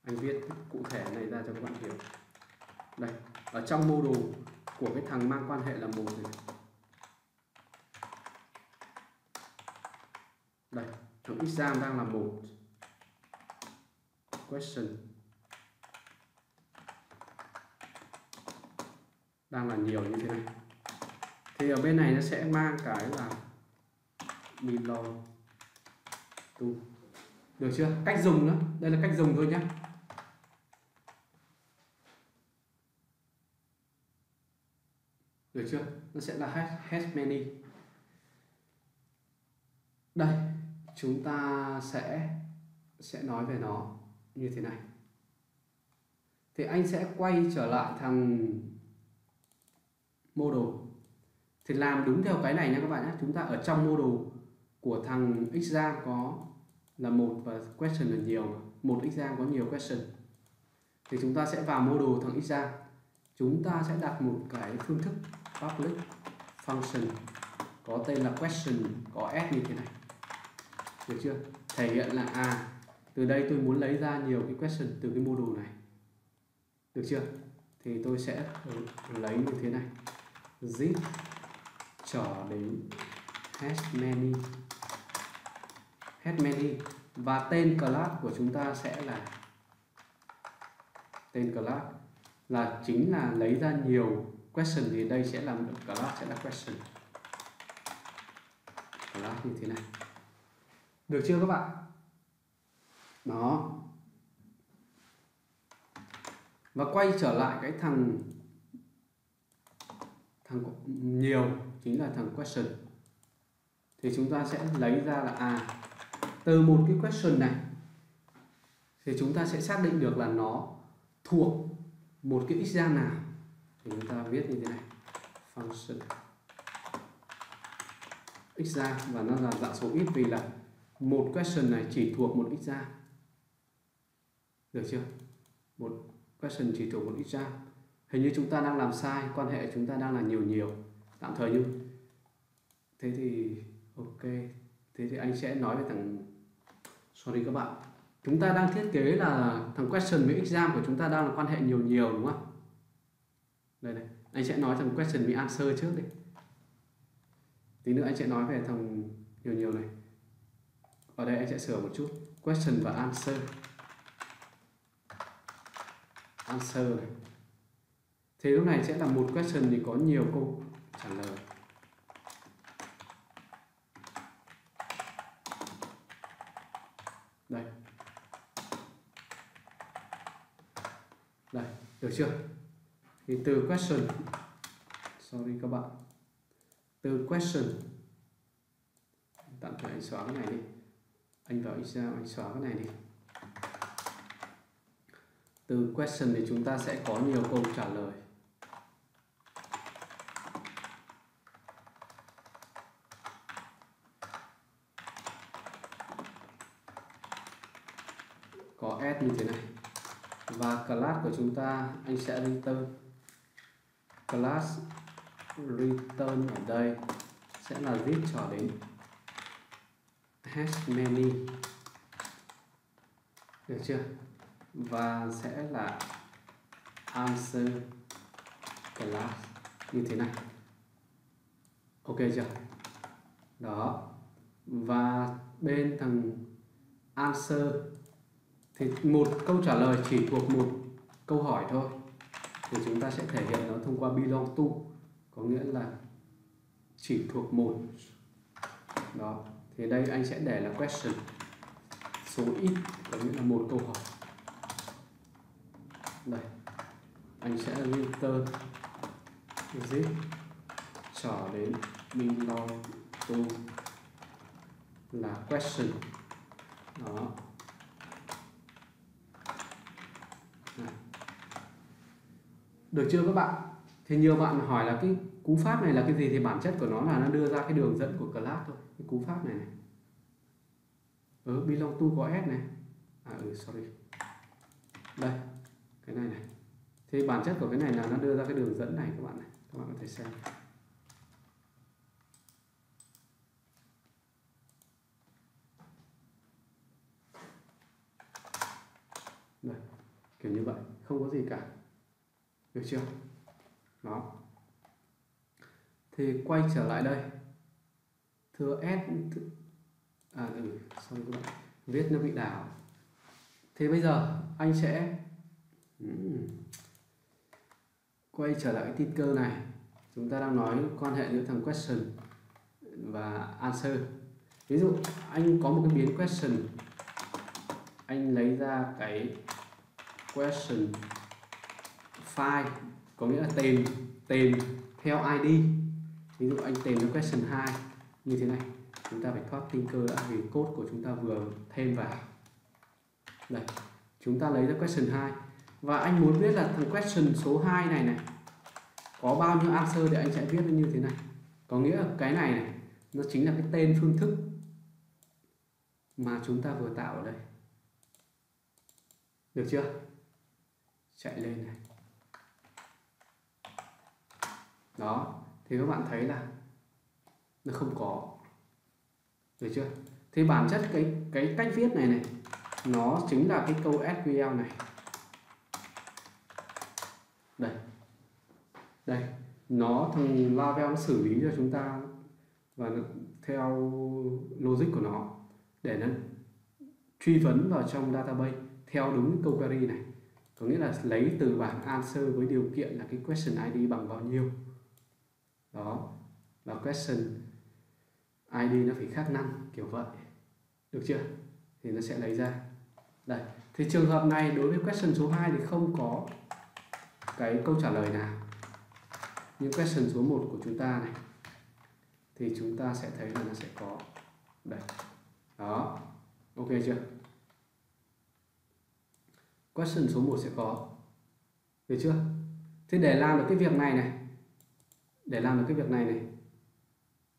anh viết cụ thể này ra cho các bạn hiểu. Đây, ở trong mô đồ của cái thằng mang quan hệ là một này. Đây, thằng exam đang là một. Question. Đang là nhiều như thế này. Thì ở bên này nó sẽ mang cái là below to được chưa? Cách dùng nữa đây là cách dùng thôi nhé được chưa? Nó sẽ là hash, hash many đây chúng ta sẽ sẽ nói về nó như thế này. Thì anh sẽ quay trở lại thằng model thì làm đúng theo cái này nha các bạn nhé chúng ta ở trong model của thằng xra có là một và question là nhiều mà. một exam có nhiều question. Thì chúng ta sẽ vào module thằng exam chúng ta sẽ đặt một cái phương thức, public function, có tên là question, có s như thế này. Được chưa? Thể hiện là à từ đây tôi muốn lấy ra nhiều cái question từ cái module này. Được chưa? Thì tôi sẽ ừ, lấy như thế này. Zip trở đến hash many hash many và tên class của chúng ta sẽ là tên class là chính là lấy ra nhiều question thì đây sẽ là class sẽ là question. Class như thế này. Được chưa các bạn? Đó. Và quay trở lại cái thằng thằng nhiều chính là thằng question. Thì chúng ta sẽ lấy ra là à từ một cái question này, thì chúng ta sẽ xác định được là nó thuộc một cái exam nào. Thì chúng ta viết như thế này, function exam và nó là dạng số ít vì là một question này chỉ thuộc một exam được chưa? Một question chỉ thuộc một exam hình như chúng ta đang làm sai, quan hệ chúng ta đang là nhiều nhiều. Tạm thời như thế thì, ok. Thế thì anh sẽ nói với thằng sorry các bạn. Chúng ta đang thiết kế là thằng question với exam của chúng ta đang là quan hệ nhiều nhiều, đúng không? Đây này, anh sẽ nói thằng question với answer trước đi. Tí nữa anh sẽ nói về thằng nhiều nhiều này. Ở đây anh sẽ sửa một chút. Question và answer. Answer này. Thì lúc này sẽ là một question thì có nhiều câu trả lời đây đây được chưa? Thì từ question, sorry các bạn. Từ question, tạm thời anh xóa cái này đi. Anh vào exam anh xóa cái này đi. Từ question thì chúng ta sẽ có nhiều câu trả lời. Có s như thế này và class của chúng ta, anh sẽ return. Class return ở đây sẽ là zip trở đến hash many được chưa? Và sẽ là answer class như thế này. Ok chưa? Đó. Và bên thằng answer thì một câu trả lời chỉ thuộc một câu hỏi thôi. Thì chúng ta sẽ thể hiện nó thông qua belong to. Có nghĩa là chỉ thuộc một. Đó. Thì đây anh sẽ để là question. Số ít, có nghĩa là một câu hỏi. Đây. Anh sẽ return zip trở đến belong to là question. Đó. Được chưa các bạn? Thì nhiều bạn hỏi là cái cú pháp này là cái gì thì bản chất của nó là nó đưa ra cái đường dẫn của class thôi. Cái cú pháp này này. Ở ừ, belong to có s này. À ừ sorry. Đây cái này này. Thì bản chất của cái này là nó đưa ra cái đường dẫn này các bạn này. Các bạn có thể xem đây kiểu như vậy không có gì cả. Được chưa? Đó. Thì quay trở lại đây. Thưa s à ừ, xong các bạn viết nó bị đảo. Thì bây giờ anh sẽ quay trở lại cái tin cơ này. Chúng ta đang nói quan hệ giữa thằng question và answer. Ví dụ anh có một cái biến question. Anh lấy ra cái question file có nghĩa là tên tên theo ID ví dụ anh tìm nó question 2 như thế này. Chúng ta phải thoát tinh cơ đã, vì code của chúng ta vừa thêm vào. Đây, chúng ta lấy ra question 2 và anh muốn biết là thằng question số 2 này này, có bao nhiêu answer thì anh sẽ viết như thế này? Có nghĩa là cái này này, nó chính là cái tên phương thức mà chúng ta vừa tạo ở đây. Được chưa? Chạy lên này. Đó thì các bạn thấy là nó không có. Được chưa? Thì bản chất cái cái cách viết này này nó chính là cái câu SQL này. Đây. Đây nó thằng Laravel nó xử lý cho chúng ta và nó, theo logic của nó để nó truy vấn vào trong database theo đúng câu query này có nghĩa là lấy từ bảng answer với điều kiện là cái question ID bằng bao nhiêu. Đó. Và question ID nó phải khác năm kiểu vậy. Được chưa? Thì nó sẽ lấy ra. Đây. Thì trường hợp này đối với question số 2 thì không có cái câu trả lời nào. Nhưng question số 1 của chúng ta này, thì chúng ta sẽ thấy là nó sẽ có đây. Đó. Ok chưa? Question số 1 sẽ có. Được chưa? Thế để làm được cái việc này này, để làm được cái việc này này,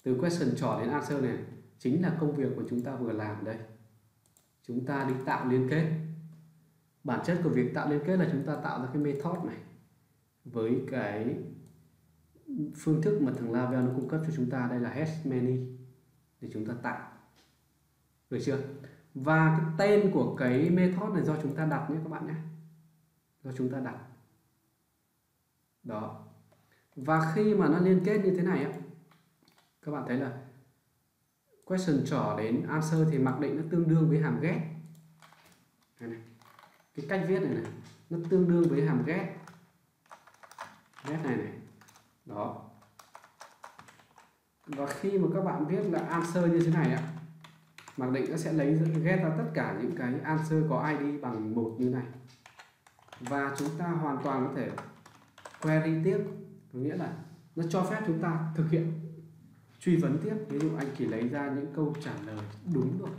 từ question trỏ đến answer này, chính là công việc của chúng ta vừa làm đây. Chúng ta đi tạo liên kết. Bản chất của việc tạo liên kết là chúng ta tạo ra cái method này, với cái phương thức mà thằng Laravel nó cung cấp cho chúng ta. Đây là hash many để chúng ta tạo. Được chưa? Và cái tên của cái method này do chúng ta đặt nhé các bạn nhé. Do chúng ta đặt. Đó. Và khi mà nó liên kết như thế này á các bạn thấy là question trở đến answer thì mặc định nó tương đương với hàm get này, này. cái cách viết này này nó tương đương với hàm get get này này. Đó. Và khi mà các bạn viết là answer như thế này ạ mặc định nó sẽ lấy ghét ra tất cả những cái answer có ID bằng một như này. Và chúng ta hoàn toàn có thể query tiếp. Có nghĩa là nó cho phép chúng ta thực hiện, truy vấn tiếp. Ví dụ anh chỉ lấy ra những câu trả lời đúng rồi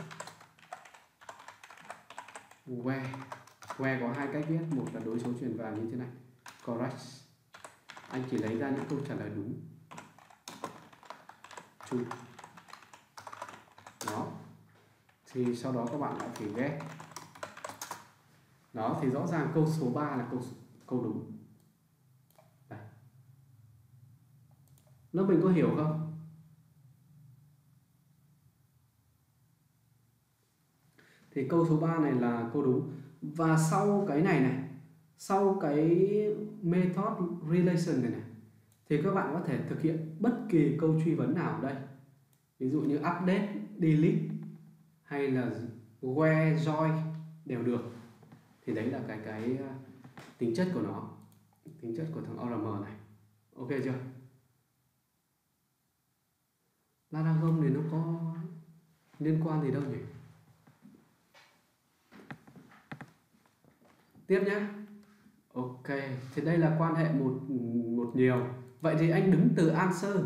where. Where có hai cách viết. Một là đối số truyền vào như thế này. Correct. Anh chỉ lấy ra những câu trả lời đúng. True. Đó thì sau đó các bạn lại phải ghép. Đó, thì rõ ràng câu số 3 là câu câu đúng. Đây. lớp mình có hiểu không? Thì câu số 3 này là câu đúng. Và sau cái này này, sau cái method relation này này, thì các bạn có thể thực hiện bất kỳ câu truy vấn nào ở đây. Ví dụ như update, delete hay là where joy đều được, thì đấy là cái cái à, tính chất của nó, tính chất của thằng ORM này. Ok chưa? Laravel thì nó có liên quan gì đâu nhỉ? Tiếp nhé ok, thì đây là quan hệ một một nhiều. Vậy thì anh đứng từ answer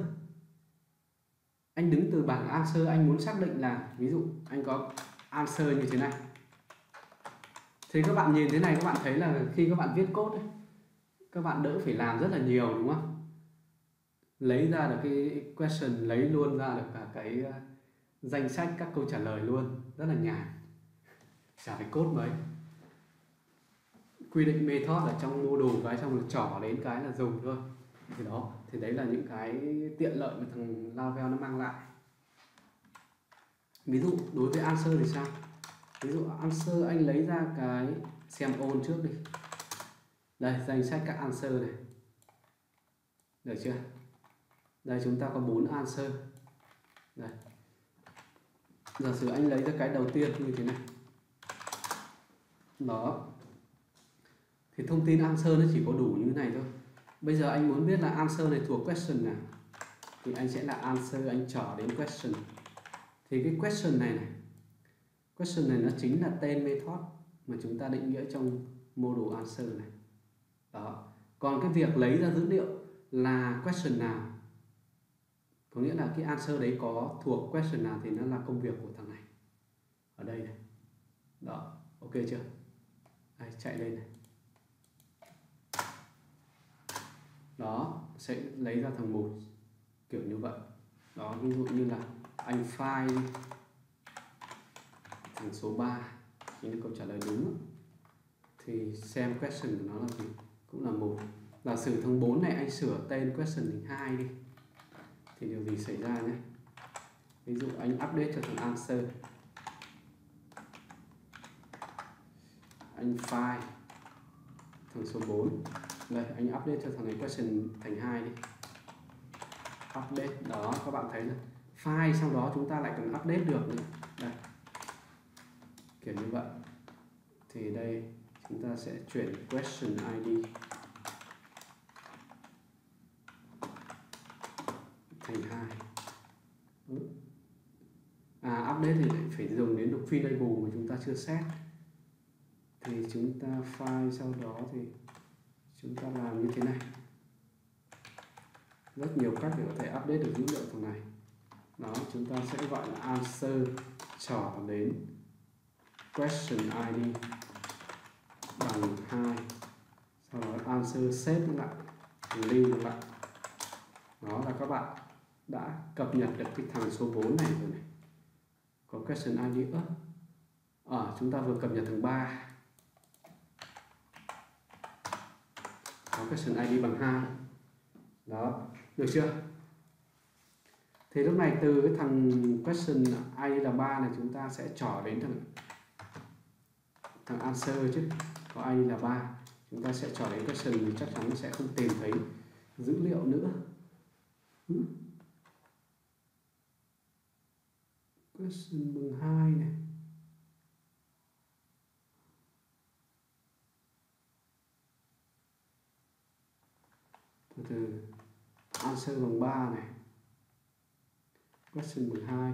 anh đứng từ bảng answer anh muốn xác định là ví dụ anh có answer như thế này. Thì các bạn nhìn thế này các bạn thấy là khi các bạn viết code ấy, các bạn đỡ phải làm rất là nhiều đúng không? Lấy ra được cái question lấy luôn ra được cả cái ờ, danh sách các câu trả lời luôn. Rất là nhàn. Chả phải code mấy. Quy định method ở trong mô đồ cái xong rồi trỏ đến cái là dùng thôi thì đó, thì đấy là những cái tiện lợi mà thằng Laravel nó mang lại. Ví dụ, đối với answer thì sao? Ví dụ, answer anh lấy ra cái xem ôn trước đi. Đây danh sách các answer này. Được chưa? Đây, chúng ta có bốn answer. Đây. Giả sử anh lấy ra cái đầu tiên như thế này. Đó. Thì thông tin answer nó chỉ có đủ như này thôi bây giờ anh muốn biết là answer này thuộc question nào? Thì anh sẽ là answer anh trở đến question. Thì cái question này này question này nó chính là tên method mà chúng ta định nghĩa trong module answer này. Đó. Còn cái việc lấy ra dữ liệu là question nào? Có nghĩa là cái answer đấy có thuộc question nào thì nó là công việc của thằng này. Ở đây này. Đó. Ok chưa? Đây, chạy lên này. Đó, sẽ lấy ra thằng một, kiểu như vậy. Đó, ví dụ như là anh file thằng số 3 chính là câu trả lời đúng thì xem question của nó là gì? Cũng là một. Giả sử thằng 4 này, anh sửa tên question thành 2 đi. Thì điều gì xảy ra nhé? Ví dụ anh update cho thằng answer. Anh file thằng số 4 đây, anh update cho thằng này question thành hai đi. Update, đó, các bạn thấy là file sau đó chúng ta lại cần update được nữa đây. Kiểu như vậy. Thì đây, chúng ta sẽ chuyển question ID thành hai. À update thì lại phải dùng đến được label mà chúng ta chưa set. Thì chúng ta file sau đó thì chúng ta làm như thế này. Rất nhiều cách để có thể update được dữ liệu thằng này. Đó chúng ta sẽ gọi là answer trở đến question id bằng 2 sau đó answer xếp nó lại lưu nó lại. Đó là các bạn đã cập nhật được cái thằng số 4 này rồi này. Có question id nữa ở ờ, à, chúng ta vừa cập nhật thằng 3 có question id bằng 2 đó, được chưa? Thì lúc này từ cái thằng question id là 3 này chúng ta sẽ trỏ đến thằng thằng answer chứ. Có id là 3 chúng ta sẽ trỏ đến question thì chắc chắn sẽ không tìm thấy dữ liệu nữa. Ừ. Question bằng 2 này. Từ từ. Answer bằng 3 này. Question bằng 2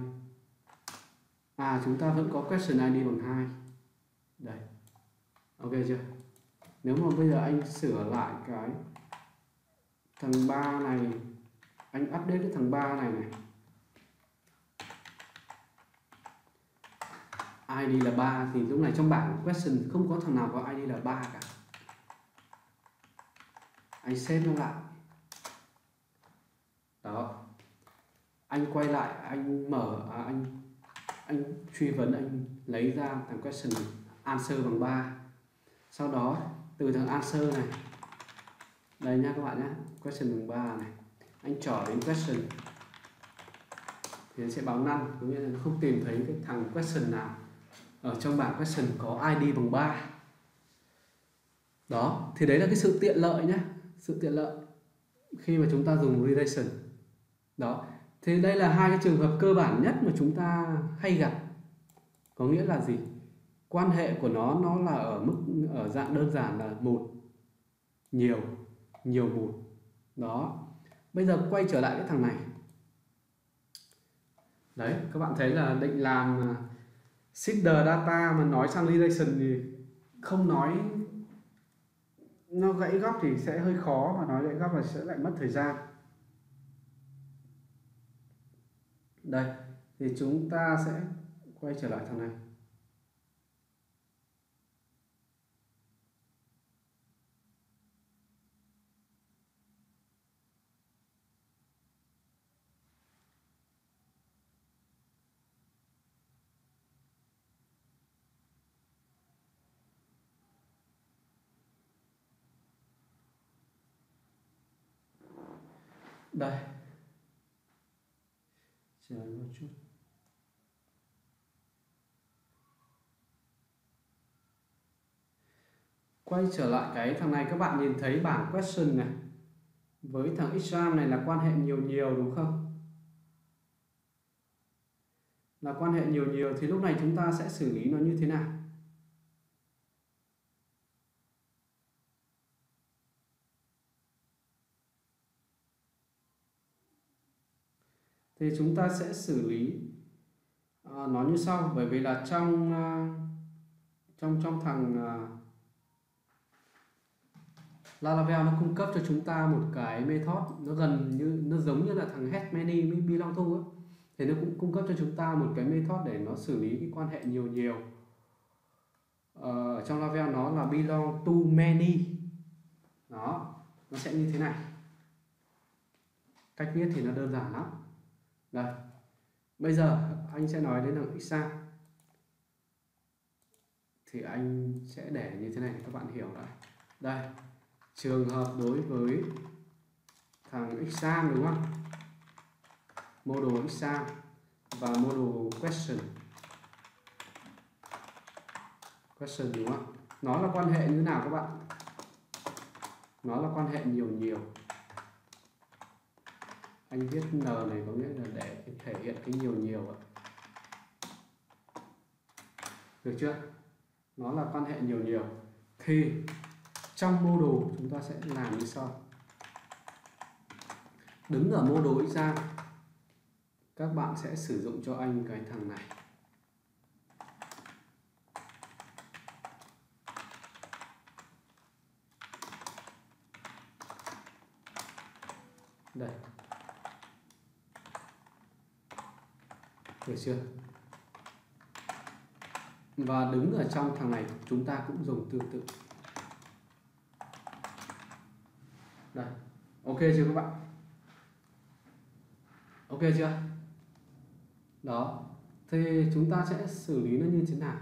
à chúng ta vẫn có question ID bằng 2 đây. Ok chưa? Nếu mà bây giờ anh sửa lại cái thằng 3 này, anh update cái thằng 3 này này. ID là 3 thì lúc này trong bảng question không có thằng nào có ID là 3 cả. Anh xem nó lại đó. Anh quay lại anh mở à, anh anh truy vấn anh lấy ra thằng question answer bằng 3 sau đó từ thằng answer này đây nha các bạn nhé question bằng 3 này. Anh trỏ đến question. Thì nó sẽ báo năm có nghĩa là nó không tìm thấy cái thằng question nào ở trong bảng question có ID bằng 3 đó thì đấy là cái sự tiện lợi nhé sự tiện lợi khi mà chúng ta dùng relation đó. Thì đây là hai cái trường hợp cơ bản nhất mà chúng ta hay gặp. Có nghĩa là gì? Quan hệ của nó nó là ở mức ở dạng đơn giản là một nhiều nhiều một. Đó. Bây giờ quay trở lại cái thằng này. Đấy các bạn thấy là định làm à, seeder data mà nói sang relation thì không nói nó gãy góc thì sẽ hơi khó mà nói gãy góc là sẽ lại mất thời gian. Đây thì chúng ta sẽ quay trở lại thằng này. Đây chờ một chút. Quay trở lại cái thằng này, các bạn nhìn thấy bảng question này. Với thằng exam này là quan hệ nhiều nhiều, đúng không? Là quan hệ nhiều nhiều thì lúc này chúng ta sẽ xử lý nó như thế nào? Thì chúng ta sẽ xử lý à, nó như sau. Bởi vì là trong à, trong trong thằng à, Laravel nó cung cấp cho chúng ta một cái method nó gần như nó giống như là thằng head many belong to ấy. thì nó cũng cung cấp cho chúng ta một cái method để nó xử lý cái quan hệ nhiều nhiều. Ờ, trong Laravel nó là belong to many đó nó sẽ như thế này. Cách viết thì nó đơn giản lắm đây bây giờ anh sẽ nói đến thằng exam thì anh sẽ để như thế này để các bạn hiểu đã. đây, trường hợp đối với thằng exam đúng không? Model exam và model question. Question đúng không? Nó là quan hệ như thế nào các bạn? Nó là quan hệ nhiều nhiều anh viết n này có nghĩa là để thể hiện cái nhiều nhiều ạ. Được chưa? Nó là quan hệ nhiều nhiều. Thì trong mô đồ chúng ta sẽ làm như sau. Đứng ở mô đồ ra, các bạn sẽ sử dụng cho anh cái thằng này. Đây. Được chưa? Và đứng ở trong thằng này, chúng ta cũng dùng tương tự. Đây. Ok chưa các bạn? Ok chưa? Đó. Thì chúng ta sẽ xử lý nó như thế nào?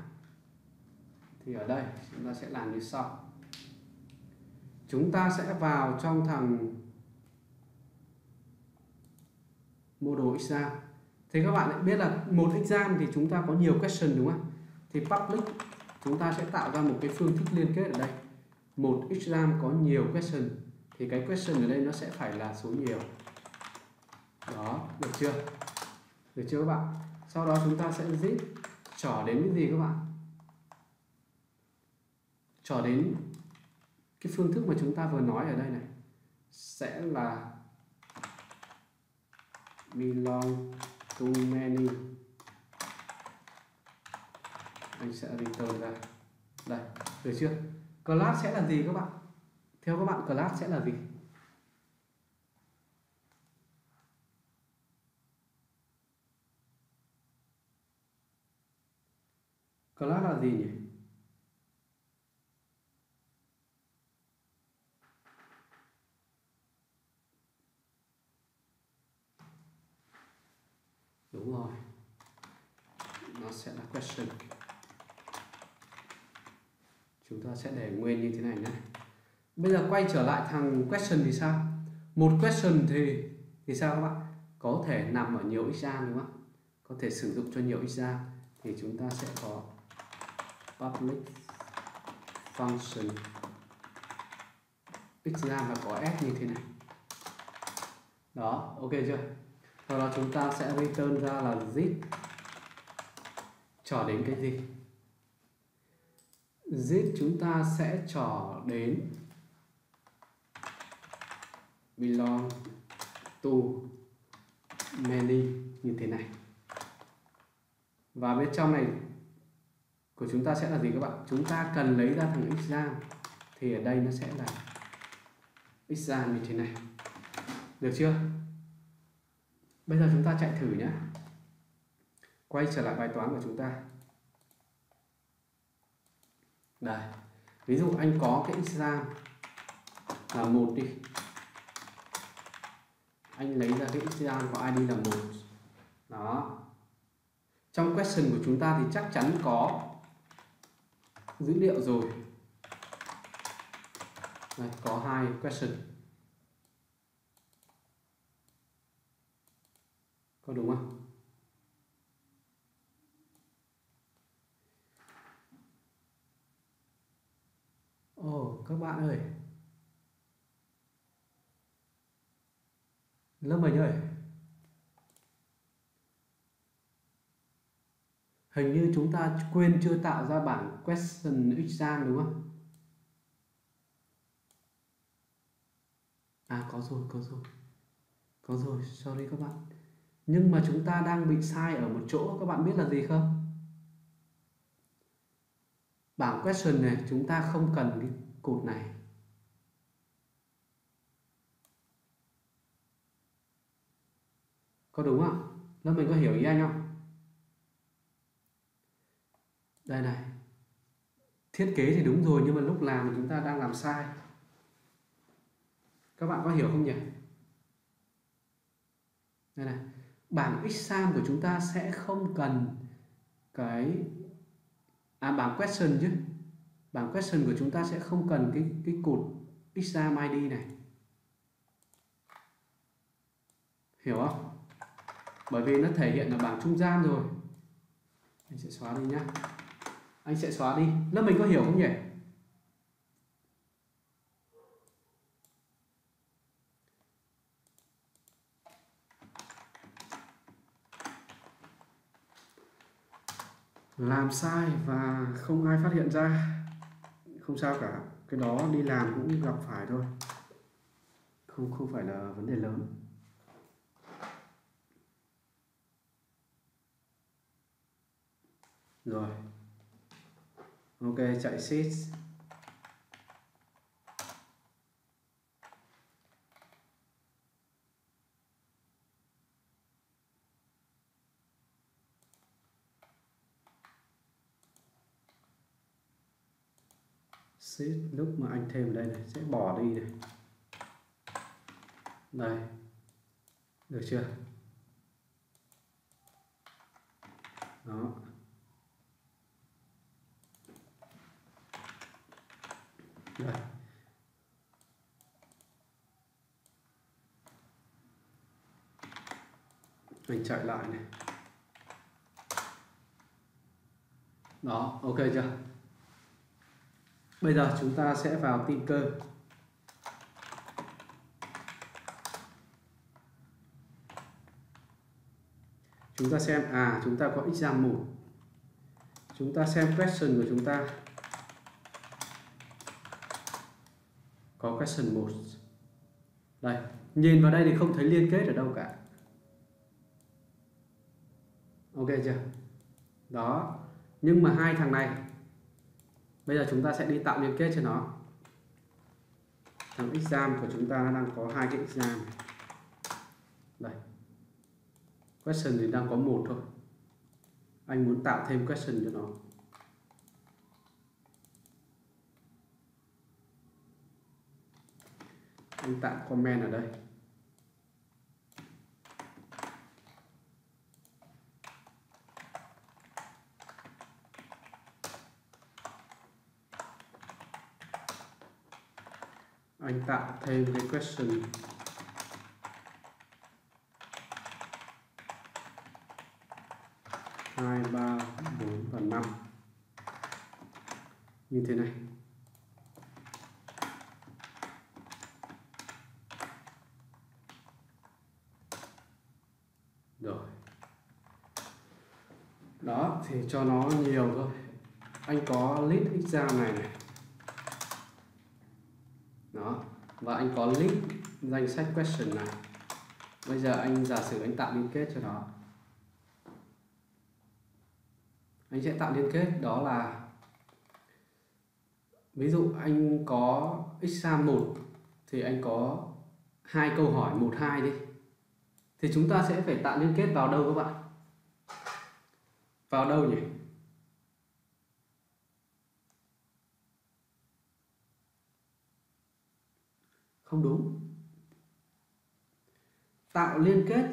Thì ở đây, chúng ta sẽ làm như sau. Chúng ta sẽ vào trong thằng model exam thì các bạn biết là một exam thì chúng ta có nhiều question đúng không? Thì public chúng ta sẽ tạo ra một cái phương thức liên kết ở đây. Một exam có nhiều question thì cái question ở đây nó sẽ phải là số nhiều. Đó, được chưa? Được chưa các bạn? Sau đó chúng ta sẽ zip trở đến cái gì các bạn? Trở đến cái phương thức mà chúng ta vừa nói ở đây này. Sẽ là belong too many. Anh sẽ return ra. Đây, được chưa? Class sẽ là gì các bạn? Theo các bạn, class sẽ là gì? Class là gì nhỉ? Đúng rồi. Nó sẽ là question. Chúng ta sẽ để nguyên như thế này nhé. Bây giờ quay trở lại thằng question thì sao? Một question thì thì sao các bạn? Có thể nằm ở nhiều exam đúng không? Có thể sử dụng cho nhiều exam. Thì chúng ta sẽ có public function exam và có s như thế này. Đó, ok chưa? Sau đó chúng ta sẽ return ra là zip. Trỏ đến cái gì? Zip chúng ta sẽ trỏ đến belong to many như thế này. Và bên trong này của chúng ta sẽ là gì các bạn? Chúng ta cần lấy ra thằng exam. Thì ở đây nó sẽ là exam như thế này. Được chưa? Bây giờ chúng ta chạy thử nhé quay trở lại bài toán của chúng ta. Đây. Ví dụ anh có cái exam là một đi. Anh lấy ra cái exam của id là một. Đó. Trong question của chúng ta thì chắc chắn có dữ liệu rồi. Đây, có hai question. Có đúng không? Ồ oh, các bạn ơi. Lớp mình ơi. Hình như chúng ta quên chưa tạo ra bảng question exam đúng không? À có rồi có rồi. Có rồi sorry các bạn nhưng mà chúng ta đang bị sai ở một chỗ, các bạn biết là gì không? Bảng question này, chúng ta không cần cái cột này. Có đúng không? Lớp mình có hiểu ý anh không? Đây này. Thiết kế thì đúng rồi, nhưng mà lúc làm chúng ta đang làm sai. Các bạn có hiểu không nhỉ? Đây này bảng exam của chúng ta sẽ không cần cái à bảng question chứ. Bảng question của chúng ta sẽ không cần cái cái cột exam ID này. Hiểu không? Bởi vì nó thể hiện là bảng trung gian rồi. Anh sẽ xóa đi nhá. Anh sẽ xóa đi. Lớp mình có hiểu không nhỉ? Làm sai và không ai phát hiện ra. Không sao cả, cái đó đi làm cũng gặp phải thôi. Không không phải là vấn đề lớn. Rồi. Ok, chạy sys sys lúc mà anh thêm ở đây này, sẽ bỏ đi này. Đây. Được chưa? Đó. Đây. Mình chạy lại này. Đó, ok chưa? Bây giờ chúng ta sẽ vào tin cơ. Chúng ta xem à chúng ta có exam 1 chúng ta xem question của chúng ta. Có question 1 đây, nhìn vào đây thì không thấy liên kết ở đâu cả. Ok chưa? Đó. Nhưng mà hai thằng này bây giờ chúng ta sẽ đi tạo liên kết cho nó. Thằng exam của chúng ta đang có hai cái exam. Đây. Question thì đang có một thôi. Anh muốn tạo thêm question cho nó. Anh tạo comment ở đây. Anh tạo thêm cái question. Hai, ba, bốn và năm. Như thế này. Rồi. Đó, thì cho nó nhiều thôi. Anh có list exam này này đó và anh có link danh sách question này. Bây giờ anh giả sử anh tạo liên kết cho nó. Anh sẽ tạo liên kết, đó là ví dụ anh có exam 1 thì anh có hai câu hỏi 1 2 đi. Thì chúng ta sẽ phải tạo liên kết vào đâu các bạn? Vào đâu nhỉ? Không đúng. Tạo liên kết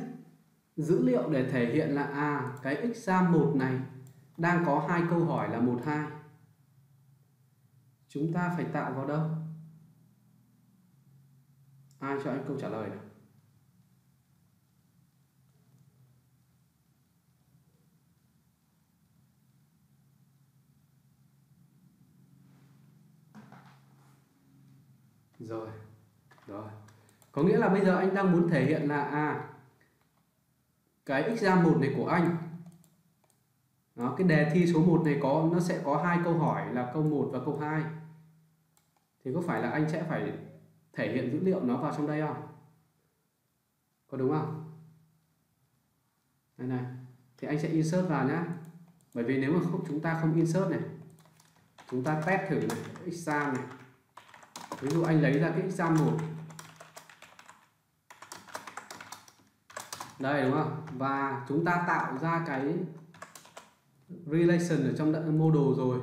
dữ liệu để thể hiện là à cái exam 1 này đang có hai câu hỏi là 1 2 chúng ta phải tạo vào đâu? Ai cho anh câu trả lời nào? Rồi rồi. Có nghĩa là bây giờ anh đang muốn thể hiện là à cái exam 1 này của anh. Đó, cái đề thi số 1 này có nó sẽ có hai câu hỏi là câu 1 và câu 2 thì có phải là anh sẽ phải thể hiện dữ liệu nó vào trong đây không? Có đúng không? Đây này. Thì anh sẽ insert vào nhá. Bởi vì nếu mà không chúng ta không insert này chúng ta test thử này exam này. Ví dụ anh lấy ra cái exam 1 đây đúng không? Và chúng ta tạo ra cái relation ở trong model rồi.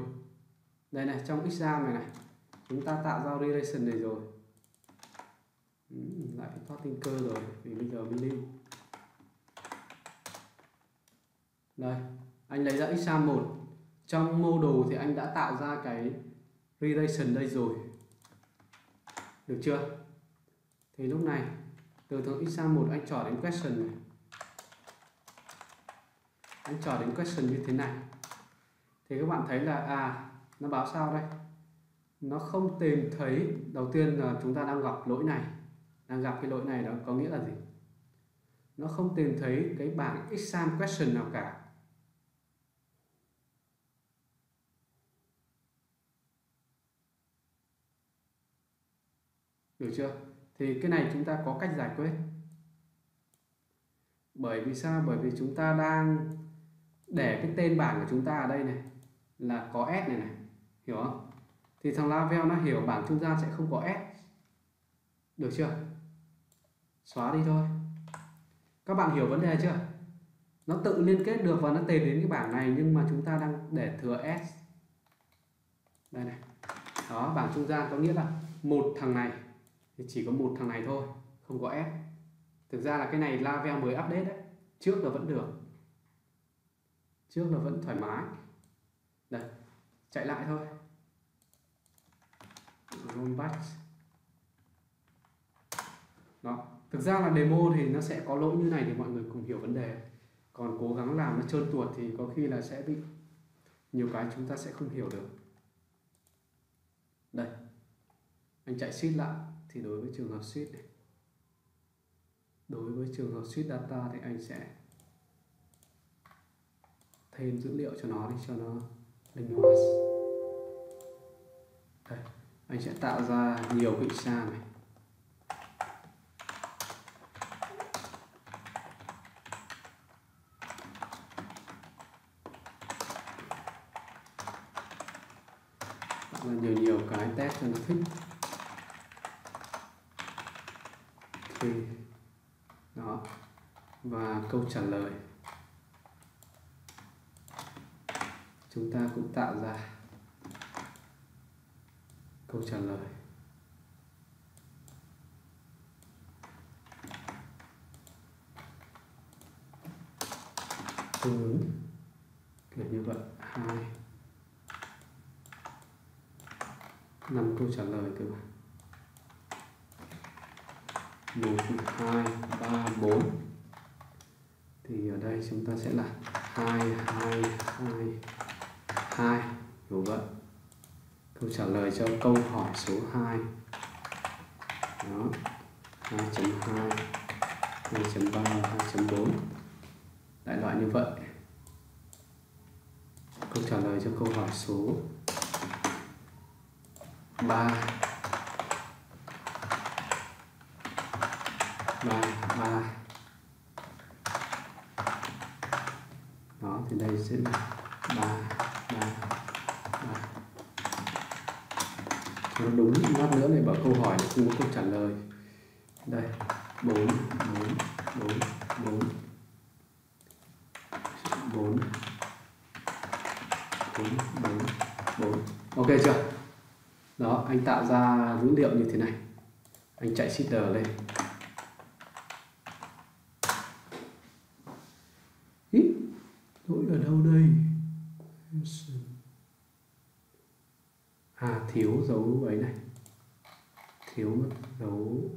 Đây này trong exam này này. Chúng ta tạo ra relation này rồi. Ừ, lại phải thoát tinh cơ rồi vì bây giờ mình lưu. Đây anh lấy ra exam 1 trong model thì anh đã tạo ra cái relation đây rồi. Được chưa? Thì lúc này từ thằng exam 1 anh trỏ đến question này anh trỏ đến question như thế này. Thì các bạn thấy là à nó báo sao đây? Nó không tìm thấy, đầu tiên là chúng ta đang gặp lỗi này. Đang gặp cái lỗi này đó có nghĩa là gì? Nó không tìm thấy cái bảng exam question nào cả. Được chưa? Thì cái này chúng ta có cách giải quyết. Bởi vì sao? Bởi vì chúng ta đang để cái tên bảng của chúng ta ở đây này, là có s này này, hiểu không? Thì thằng Lavel nó hiểu bảng trung gian sẽ không có s. Được chưa? Xóa đi thôi. Các bạn hiểu vấn đề chưa? Nó tự liên kết được và nó tìm đến cái bảng này, nhưng mà chúng ta đang để thừa s. Đây này. Đó, bảng trung gian có nghĩa là một thằng này. Thì chỉ có một thằng này thôi, không có s. Thực ra là cái này Lavel mới update đấy. Trước là vẫn được trước là vẫn thoải mái. Đây, chạy lại thôi. Rollback đó, thực ra là demo thì nó sẽ có lỗi như này để mọi người cùng hiểu vấn đề. Còn cố gắng làm nó trơn tuột thì có khi là sẽ bị nhiều cái chúng ta sẽ không hiểu được. Đây, anh chạy sheet lại thì đối với trường hợp sheet này, đối với trường hợp sheet data thì anh sẽ thêm dữ liệu cho nó đi, cho nó linh hoạt. Đây, anh sẽ tạo ra nhiều cái exam này. Tạo ra nhiều nhiều cái test cho nó thích. Thì đó. Và câu trả lời. Chúng ta cũng tạo ra. Câu trả lời. Tương ứng kiểu như vậy. Hai. Năm câu trả lời từ một, hai, ba, bốn. Thì ở đây chúng ta sẽ là hai hai hai. 2 đúng vậy câu trả lời cho câu hỏi số 2 đó 2.2 2.3 2.4 đại loại như vậy. Câu trả lời cho câu hỏi số 3 3 3 đó, thì đây sẽ là 3 3 nó đúng lát nữa này bảo câu hỏi không có câu trả lời. Đây 4 4 4 4 4 4 4 4 ok chưa? Đó, anh tạo ra dữ liệu như thế này. Anh chạy seeder lên Ý, lỗi ở đâu đây à thiếu dấu ấy này thiếu mất dấu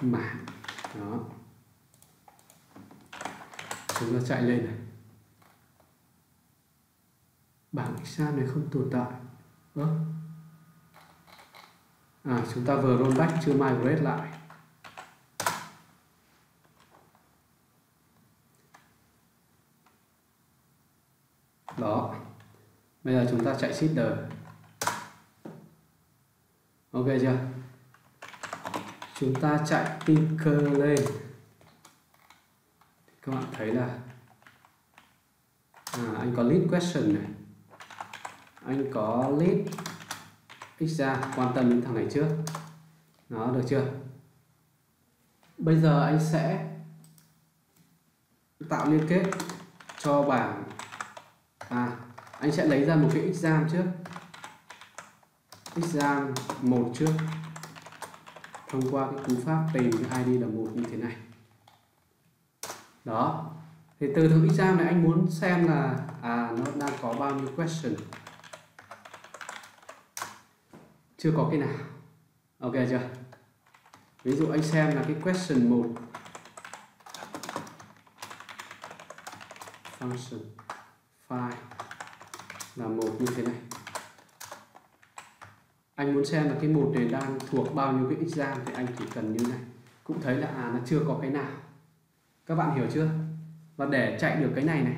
mảng đó chúng ta chạy lên này sao này không tồn tại? Ơ? À chúng ta vừa rollback chưa migrate lại. Đó. Bây giờ chúng ta chạy seeder ok chưa? Chúng ta chạy tinker lên. Các bạn thấy là à, anh có lead question này anh có lead ra, quan tâm đến thằng này trước nó được chưa? Bây giờ anh sẽ tạo liên kết cho bảng. À anh sẽ lấy ra một cái exam trước. Exam một trước. Thông qua cái cú pháp tìm cái ID là một như thế này. Đó. Thì từ thử exam này anh muốn xem là à nó đang có bao nhiêu question chưa có cái nào. Ok chưa? Ví dụ anh xem là cái question 1 function file là một như thế này. Anh muốn xem là cái một này đang thuộc bao nhiêu cái exam thì anh chỉ cần như này. Cũng thấy là à nó chưa có cái nào. Các bạn hiểu chưa? Và để chạy được cái này này,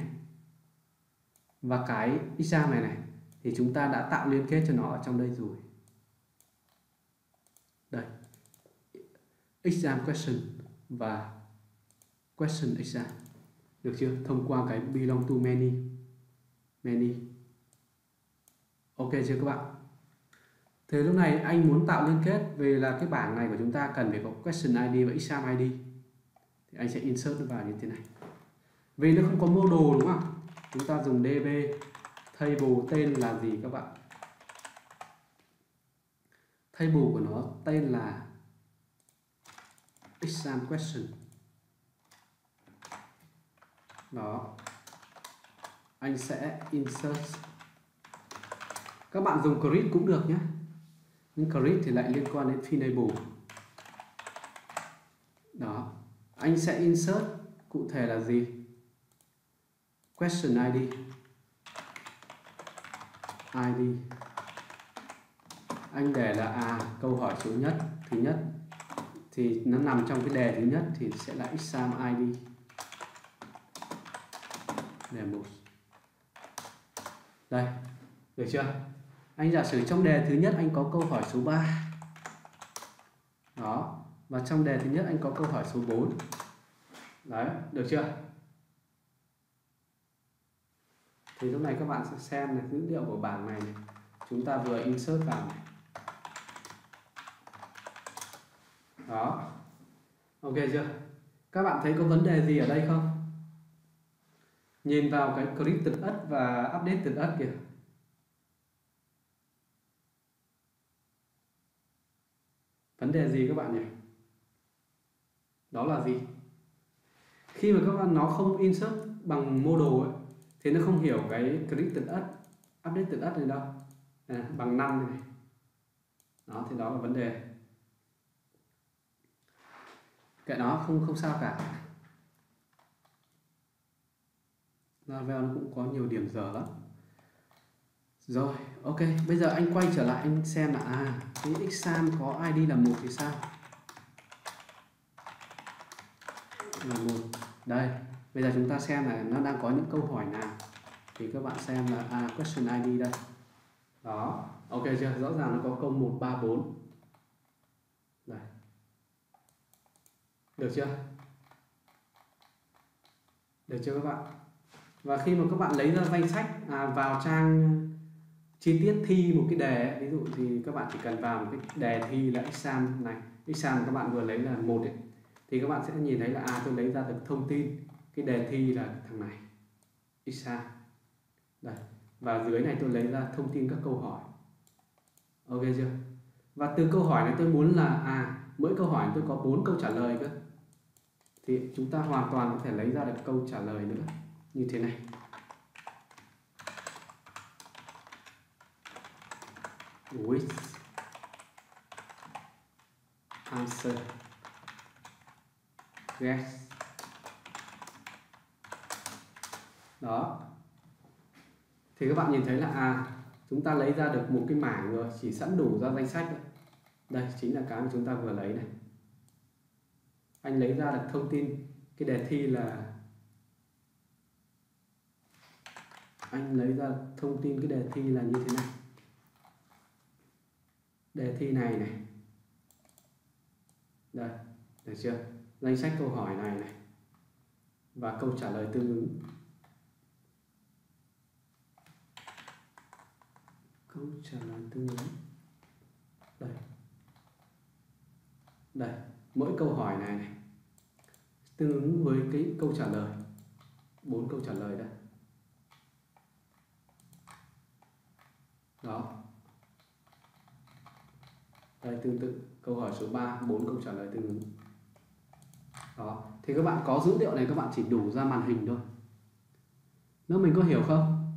và cái exam này này, thì chúng ta đã tạo liên kết cho nó ở trong đây rồi đây exam question và question exam. Được chưa? Thông qua cái belong to many. Many. Ok chưa các bạn? Thì lúc này anh muốn tạo liên kết về là cái bảng này của chúng ta cần phải có question ID và exam ID thì anh sẽ insert nó vào như thế này. Vì nó không có mô đồ đúng không chúng ta dùng db table tên là gì các bạn? Table của nó tên là exam question. Đó. Anh sẽ insert. Các bạn dùng create cũng được nhé. Nhưng create thì lại liên quan đến finable. Đó. Anh sẽ insert cụ thể là gì? Question id id anh để là à câu hỏi số nhất, thứ nhất thì nó nằm trong cái đề thứ nhất thì sẽ là exam id đề một. Đây được chưa? Anh giả sử trong đề thứ nhất anh có câu hỏi số 3 đó và trong đề thứ nhất anh có câu hỏi số 4 đấy được chưa? Thì lúc này các bạn sẽ xem là dữ liệu của bảng này, này. Chúng ta vừa insert vào này. Đó. Ok chưa? Các bạn thấy có vấn đề gì ở đây không? Nhìn vào cái clip từ ất và update từ ất kìa. Vấn đề gì các bạn nhỉ? Đó là gì? Khi mà các bạn nó không insert bằng model ấy, thì nó không hiểu cái click từ ất update từ ất này đâu. À, bằng năm này. Đó thì đó là vấn đề kệ đó không không sao cả. Laravel nó cũng có nhiều điểm giờ lắm. Rồi, ok, bây giờ anh quay trở lại, anh xem là à cái exam có id là một thì sao? Là một. Đây, bây giờ chúng ta xem là nó đang có những câu hỏi nào. Thì các bạn xem là à question id đây. Đó, ok chưa? Rõ ràng nó có câu 134 đây được chưa? Được chưa các bạn? Và khi mà các bạn lấy ra danh sách à, vào trang chi tiết thi một cái đề ví dụ thì các bạn chỉ cần vào một cái đề thi là exam này exam các bạn vừa lấy là một ấy, thì các bạn sẽ nhìn thấy là à tôi lấy ra được thông tin cái đề thi là thằng này exam. Đây và dưới này tôi lấy ra thông tin các câu hỏi. Ok chưa? Và từ câu hỏi này tôi muốn là à mỗi câu hỏi tôi có bốn câu trả lời cơ thì chúng ta hoàn toàn có thể lấy ra được câu trả lời nữa, như thế này. With answer, yes. Đó. Thì các bạn nhìn thấy là à chúng ta lấy ra được một cái mảng rồi chỉ sẵn đủ ra danh sách đây chính là cái mà chúng ta vừa lấy này anh lấy ra được thông tin. Cái đề thi là anh lấy ra thông tin cái đề thi là như thế này. Đề thi này này. Đây, được chưa? Danh sách câu hỏi này này. Và câu trả lời tương ứng. Câu trả lời tương ứng. Đây. Đây, mỗi câu hỏi này này tương ứng với cái câu trả lời. Bốn câu trả lời đây. Đó. Đây, tương tự. Câu hỏi số 3 bốn câu trả lời tương ứng. Đó. Thì các bạn có dữ liệu này, các bạn chỉ đủ ra màn hình thôi. Nó mình có hiểu không?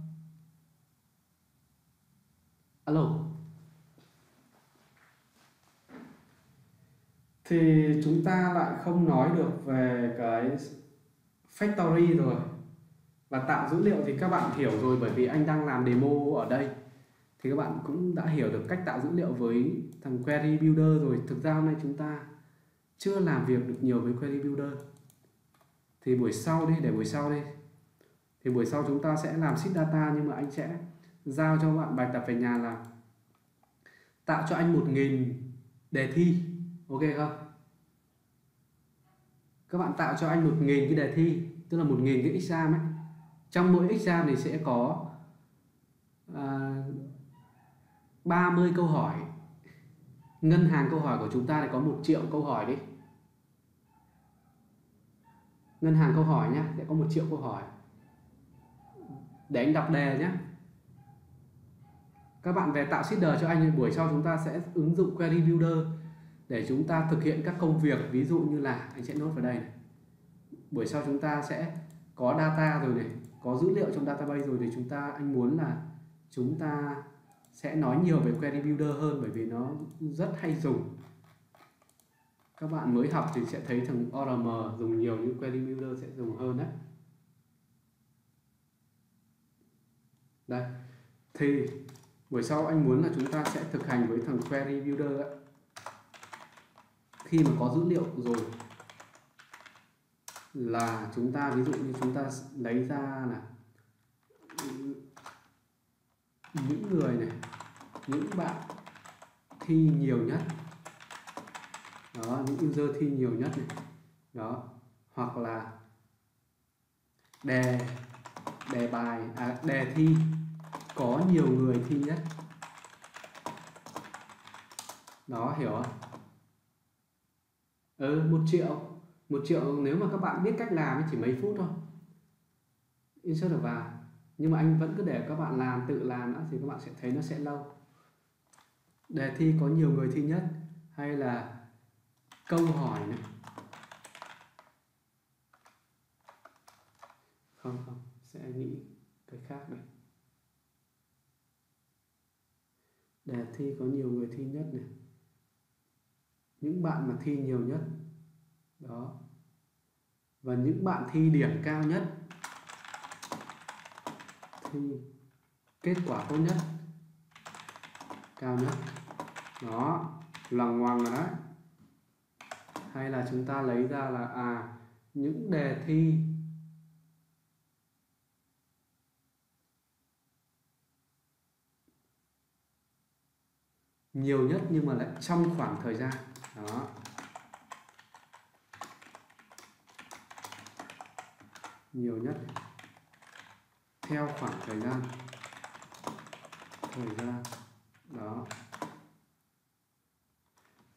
Alo. Thì chúng ta lại không nói được về cái factory rồi. Và tạo dữ liệu thì các bạn hiểu rồi, bởi vì anh đang làm demo ở đây. Thì các bạn cũng đã hiểu được cách tạo dữ liệu với thằng query builder rồi. Thực ra hôm nay chúng ta chưa làm việc được nhiều với query builder. Thì buổi sau đi, để buổi sau đi. Thì buổi sau chúng ta sẽ làm sheet data, nhưng mà anh sẽ giao cho bạn bài tập về nhà là tạo cho anh 1.000 đề thi ok không? Các bạn tạo cho anh 1.000 cái đề thi tức là 1.000 cái exam ấy. Trong mỗi exam thì sẽ có à, 30 câu hỏi. Ngân hàng câu hỏi của chúng ta thì có một triệu câu hỏi đi. Ngân hàng câu hỏi nhé sẽ có một triệu câu hỏi. Để anh đọc đề nhé các bạn về tạo seeder cho anh buổi sau chúng ta sẽ ứng dụng query builder để chúng ta thực hiện các công việc, ví dụ như là anh sẽ nốt vào đây này. buổi sau chúng ta sẽ có data rồi này, có dữ liệu trong database rồi thì chúng ta, anh muốn là chúng ta sẽ nói nhiều về query builder hơn bởi vì nó rất hay dùng các bạn mới học thì sẽ thấy thằng ORM dùng nhiều, nhưng query builder sẽ dùng hơn đấy đây, thì buổi sau anh muốn là chúng ta sẽ thực hành với thằng query builder ấy khi mà có dữ liệu rồi là chúng ta ví dụ như chúng ta lấy ra là những người này những bạn thi nhiều nhất đó những user thi nhiều nhất này đó hoặc là đề đề bài à, đề thi có nhiều người thi nhất. Đó hiểu không? Ừ một triệu. Một triệu, nếu mà các bạn biết cách làm chỉ mấy phút thôi. Insert được vào. Nhưng mà anh vẫn cứ để các bạn làm, tự làm nữa thì các bạn sẽ thấy nó sẽ lâu. Đề thi có nhiều người thi nhất. Hay là câu hỏi này. Không không. Sẽ nghĩ cái khác này. Đề thi có nhiều người thi nhất này những bạn mà thi nhiều nhất. Đó. Và những bạn thi điểm cao nhất. Thi kết quả tốt nhất. Cao nhất. Đó. Lằng ngoằng rồi đấy. Hay là chúng ta lấy ra là à những đề thi nhiều nhất nhưng mà lại trong khoảng thời gian đó. Nhiều nhất. Theo khoảng thời gian. Thời gian. Đó.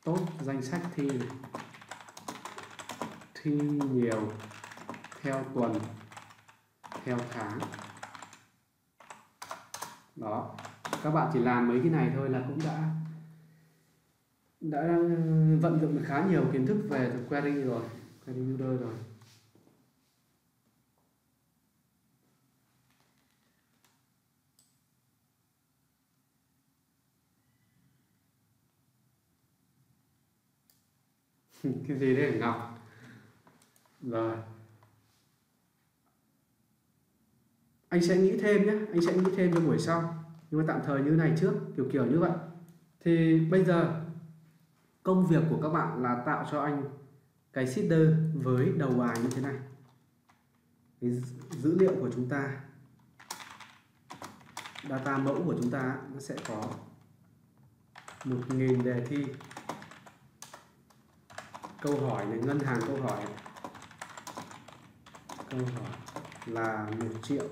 Tốt danh sách thi. Thi nhiều theo tuần, theo tháng. Đó. Các bạn chỉ làm mấy cái này thôi là cũng đã đã vận dụng được khá nhiều kiến thức về query rồi, query builder rồi. Cái gì đấy ngọc? Rồi. Anh sẽ nghĩ thêm nhé, anh sẽ nghĩ thêm cho buổi sau. Nhưng mà tạm thời như này trước, kiểu kiểu như vậy. Thì bây giờ công việc của các bạn là tạo cho anh cái seeder với đầu bài như thế này. Cái dữ liệu của chúng ta, data mẫu của chúng ta nó sẽ có 1.000 đề thi. Câu hỏi này, ngân hàng câu hỏi. Câu hỏi là một triệu.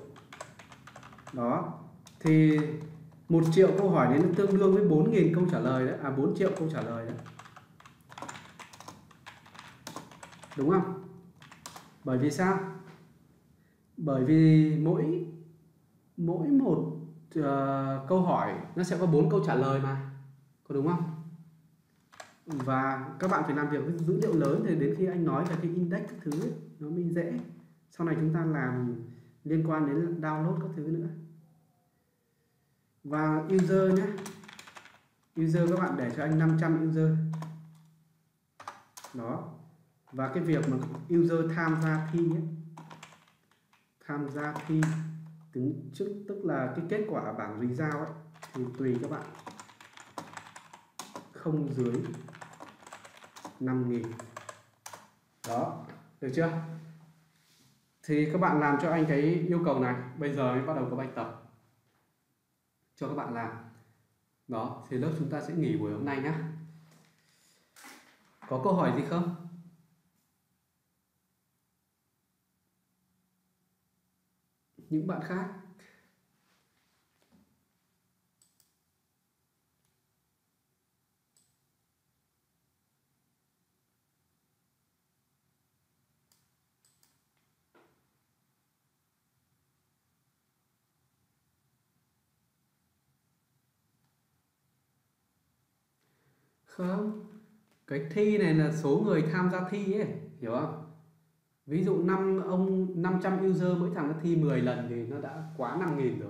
Đó, thì một triệu câu hỏi đến tương đương với 4.000 câu trả lời đấy. À 4 triệu câu trả lời đấy. Đúng không? Bởi vì sao? Bởi vì mỗi mỗi một uh, câu hỏi nó sẽ có bốn câu trả lời mà. Có đúng không? Và các bạn phải làm việc với dữ liệu lớn thì đến khi anh nói về cái index các thứ ấy, nó mới dễ. Sau này chúng ta làm liên quan đến download các thứ nữa. Và user nhé. User các bạn để cho anh 500 user. Đó và cái việc mà user tham gia thi ấy, tham gia thi tính trước tức là cái kết quả bảng result ấy thì tùy các bạn. Không dưới 5.000 đó được chưa? Thì các bạn làm cho anh cái yêu cầu này. Bây giờ mới bắt đầu có bài tập cho các bạn làm. Đó thì lớp chúng ta sẽ nghỉ buổi hôm nay nhé có câu hỏi gì không? Những bạn khác. Không, cái thi này là số người tham gia thi ấy, hiểu không? Ví dụ năm ông 500 user mỗi thằng nó thi 10 lần thì nó đã quá 5.000 rồi.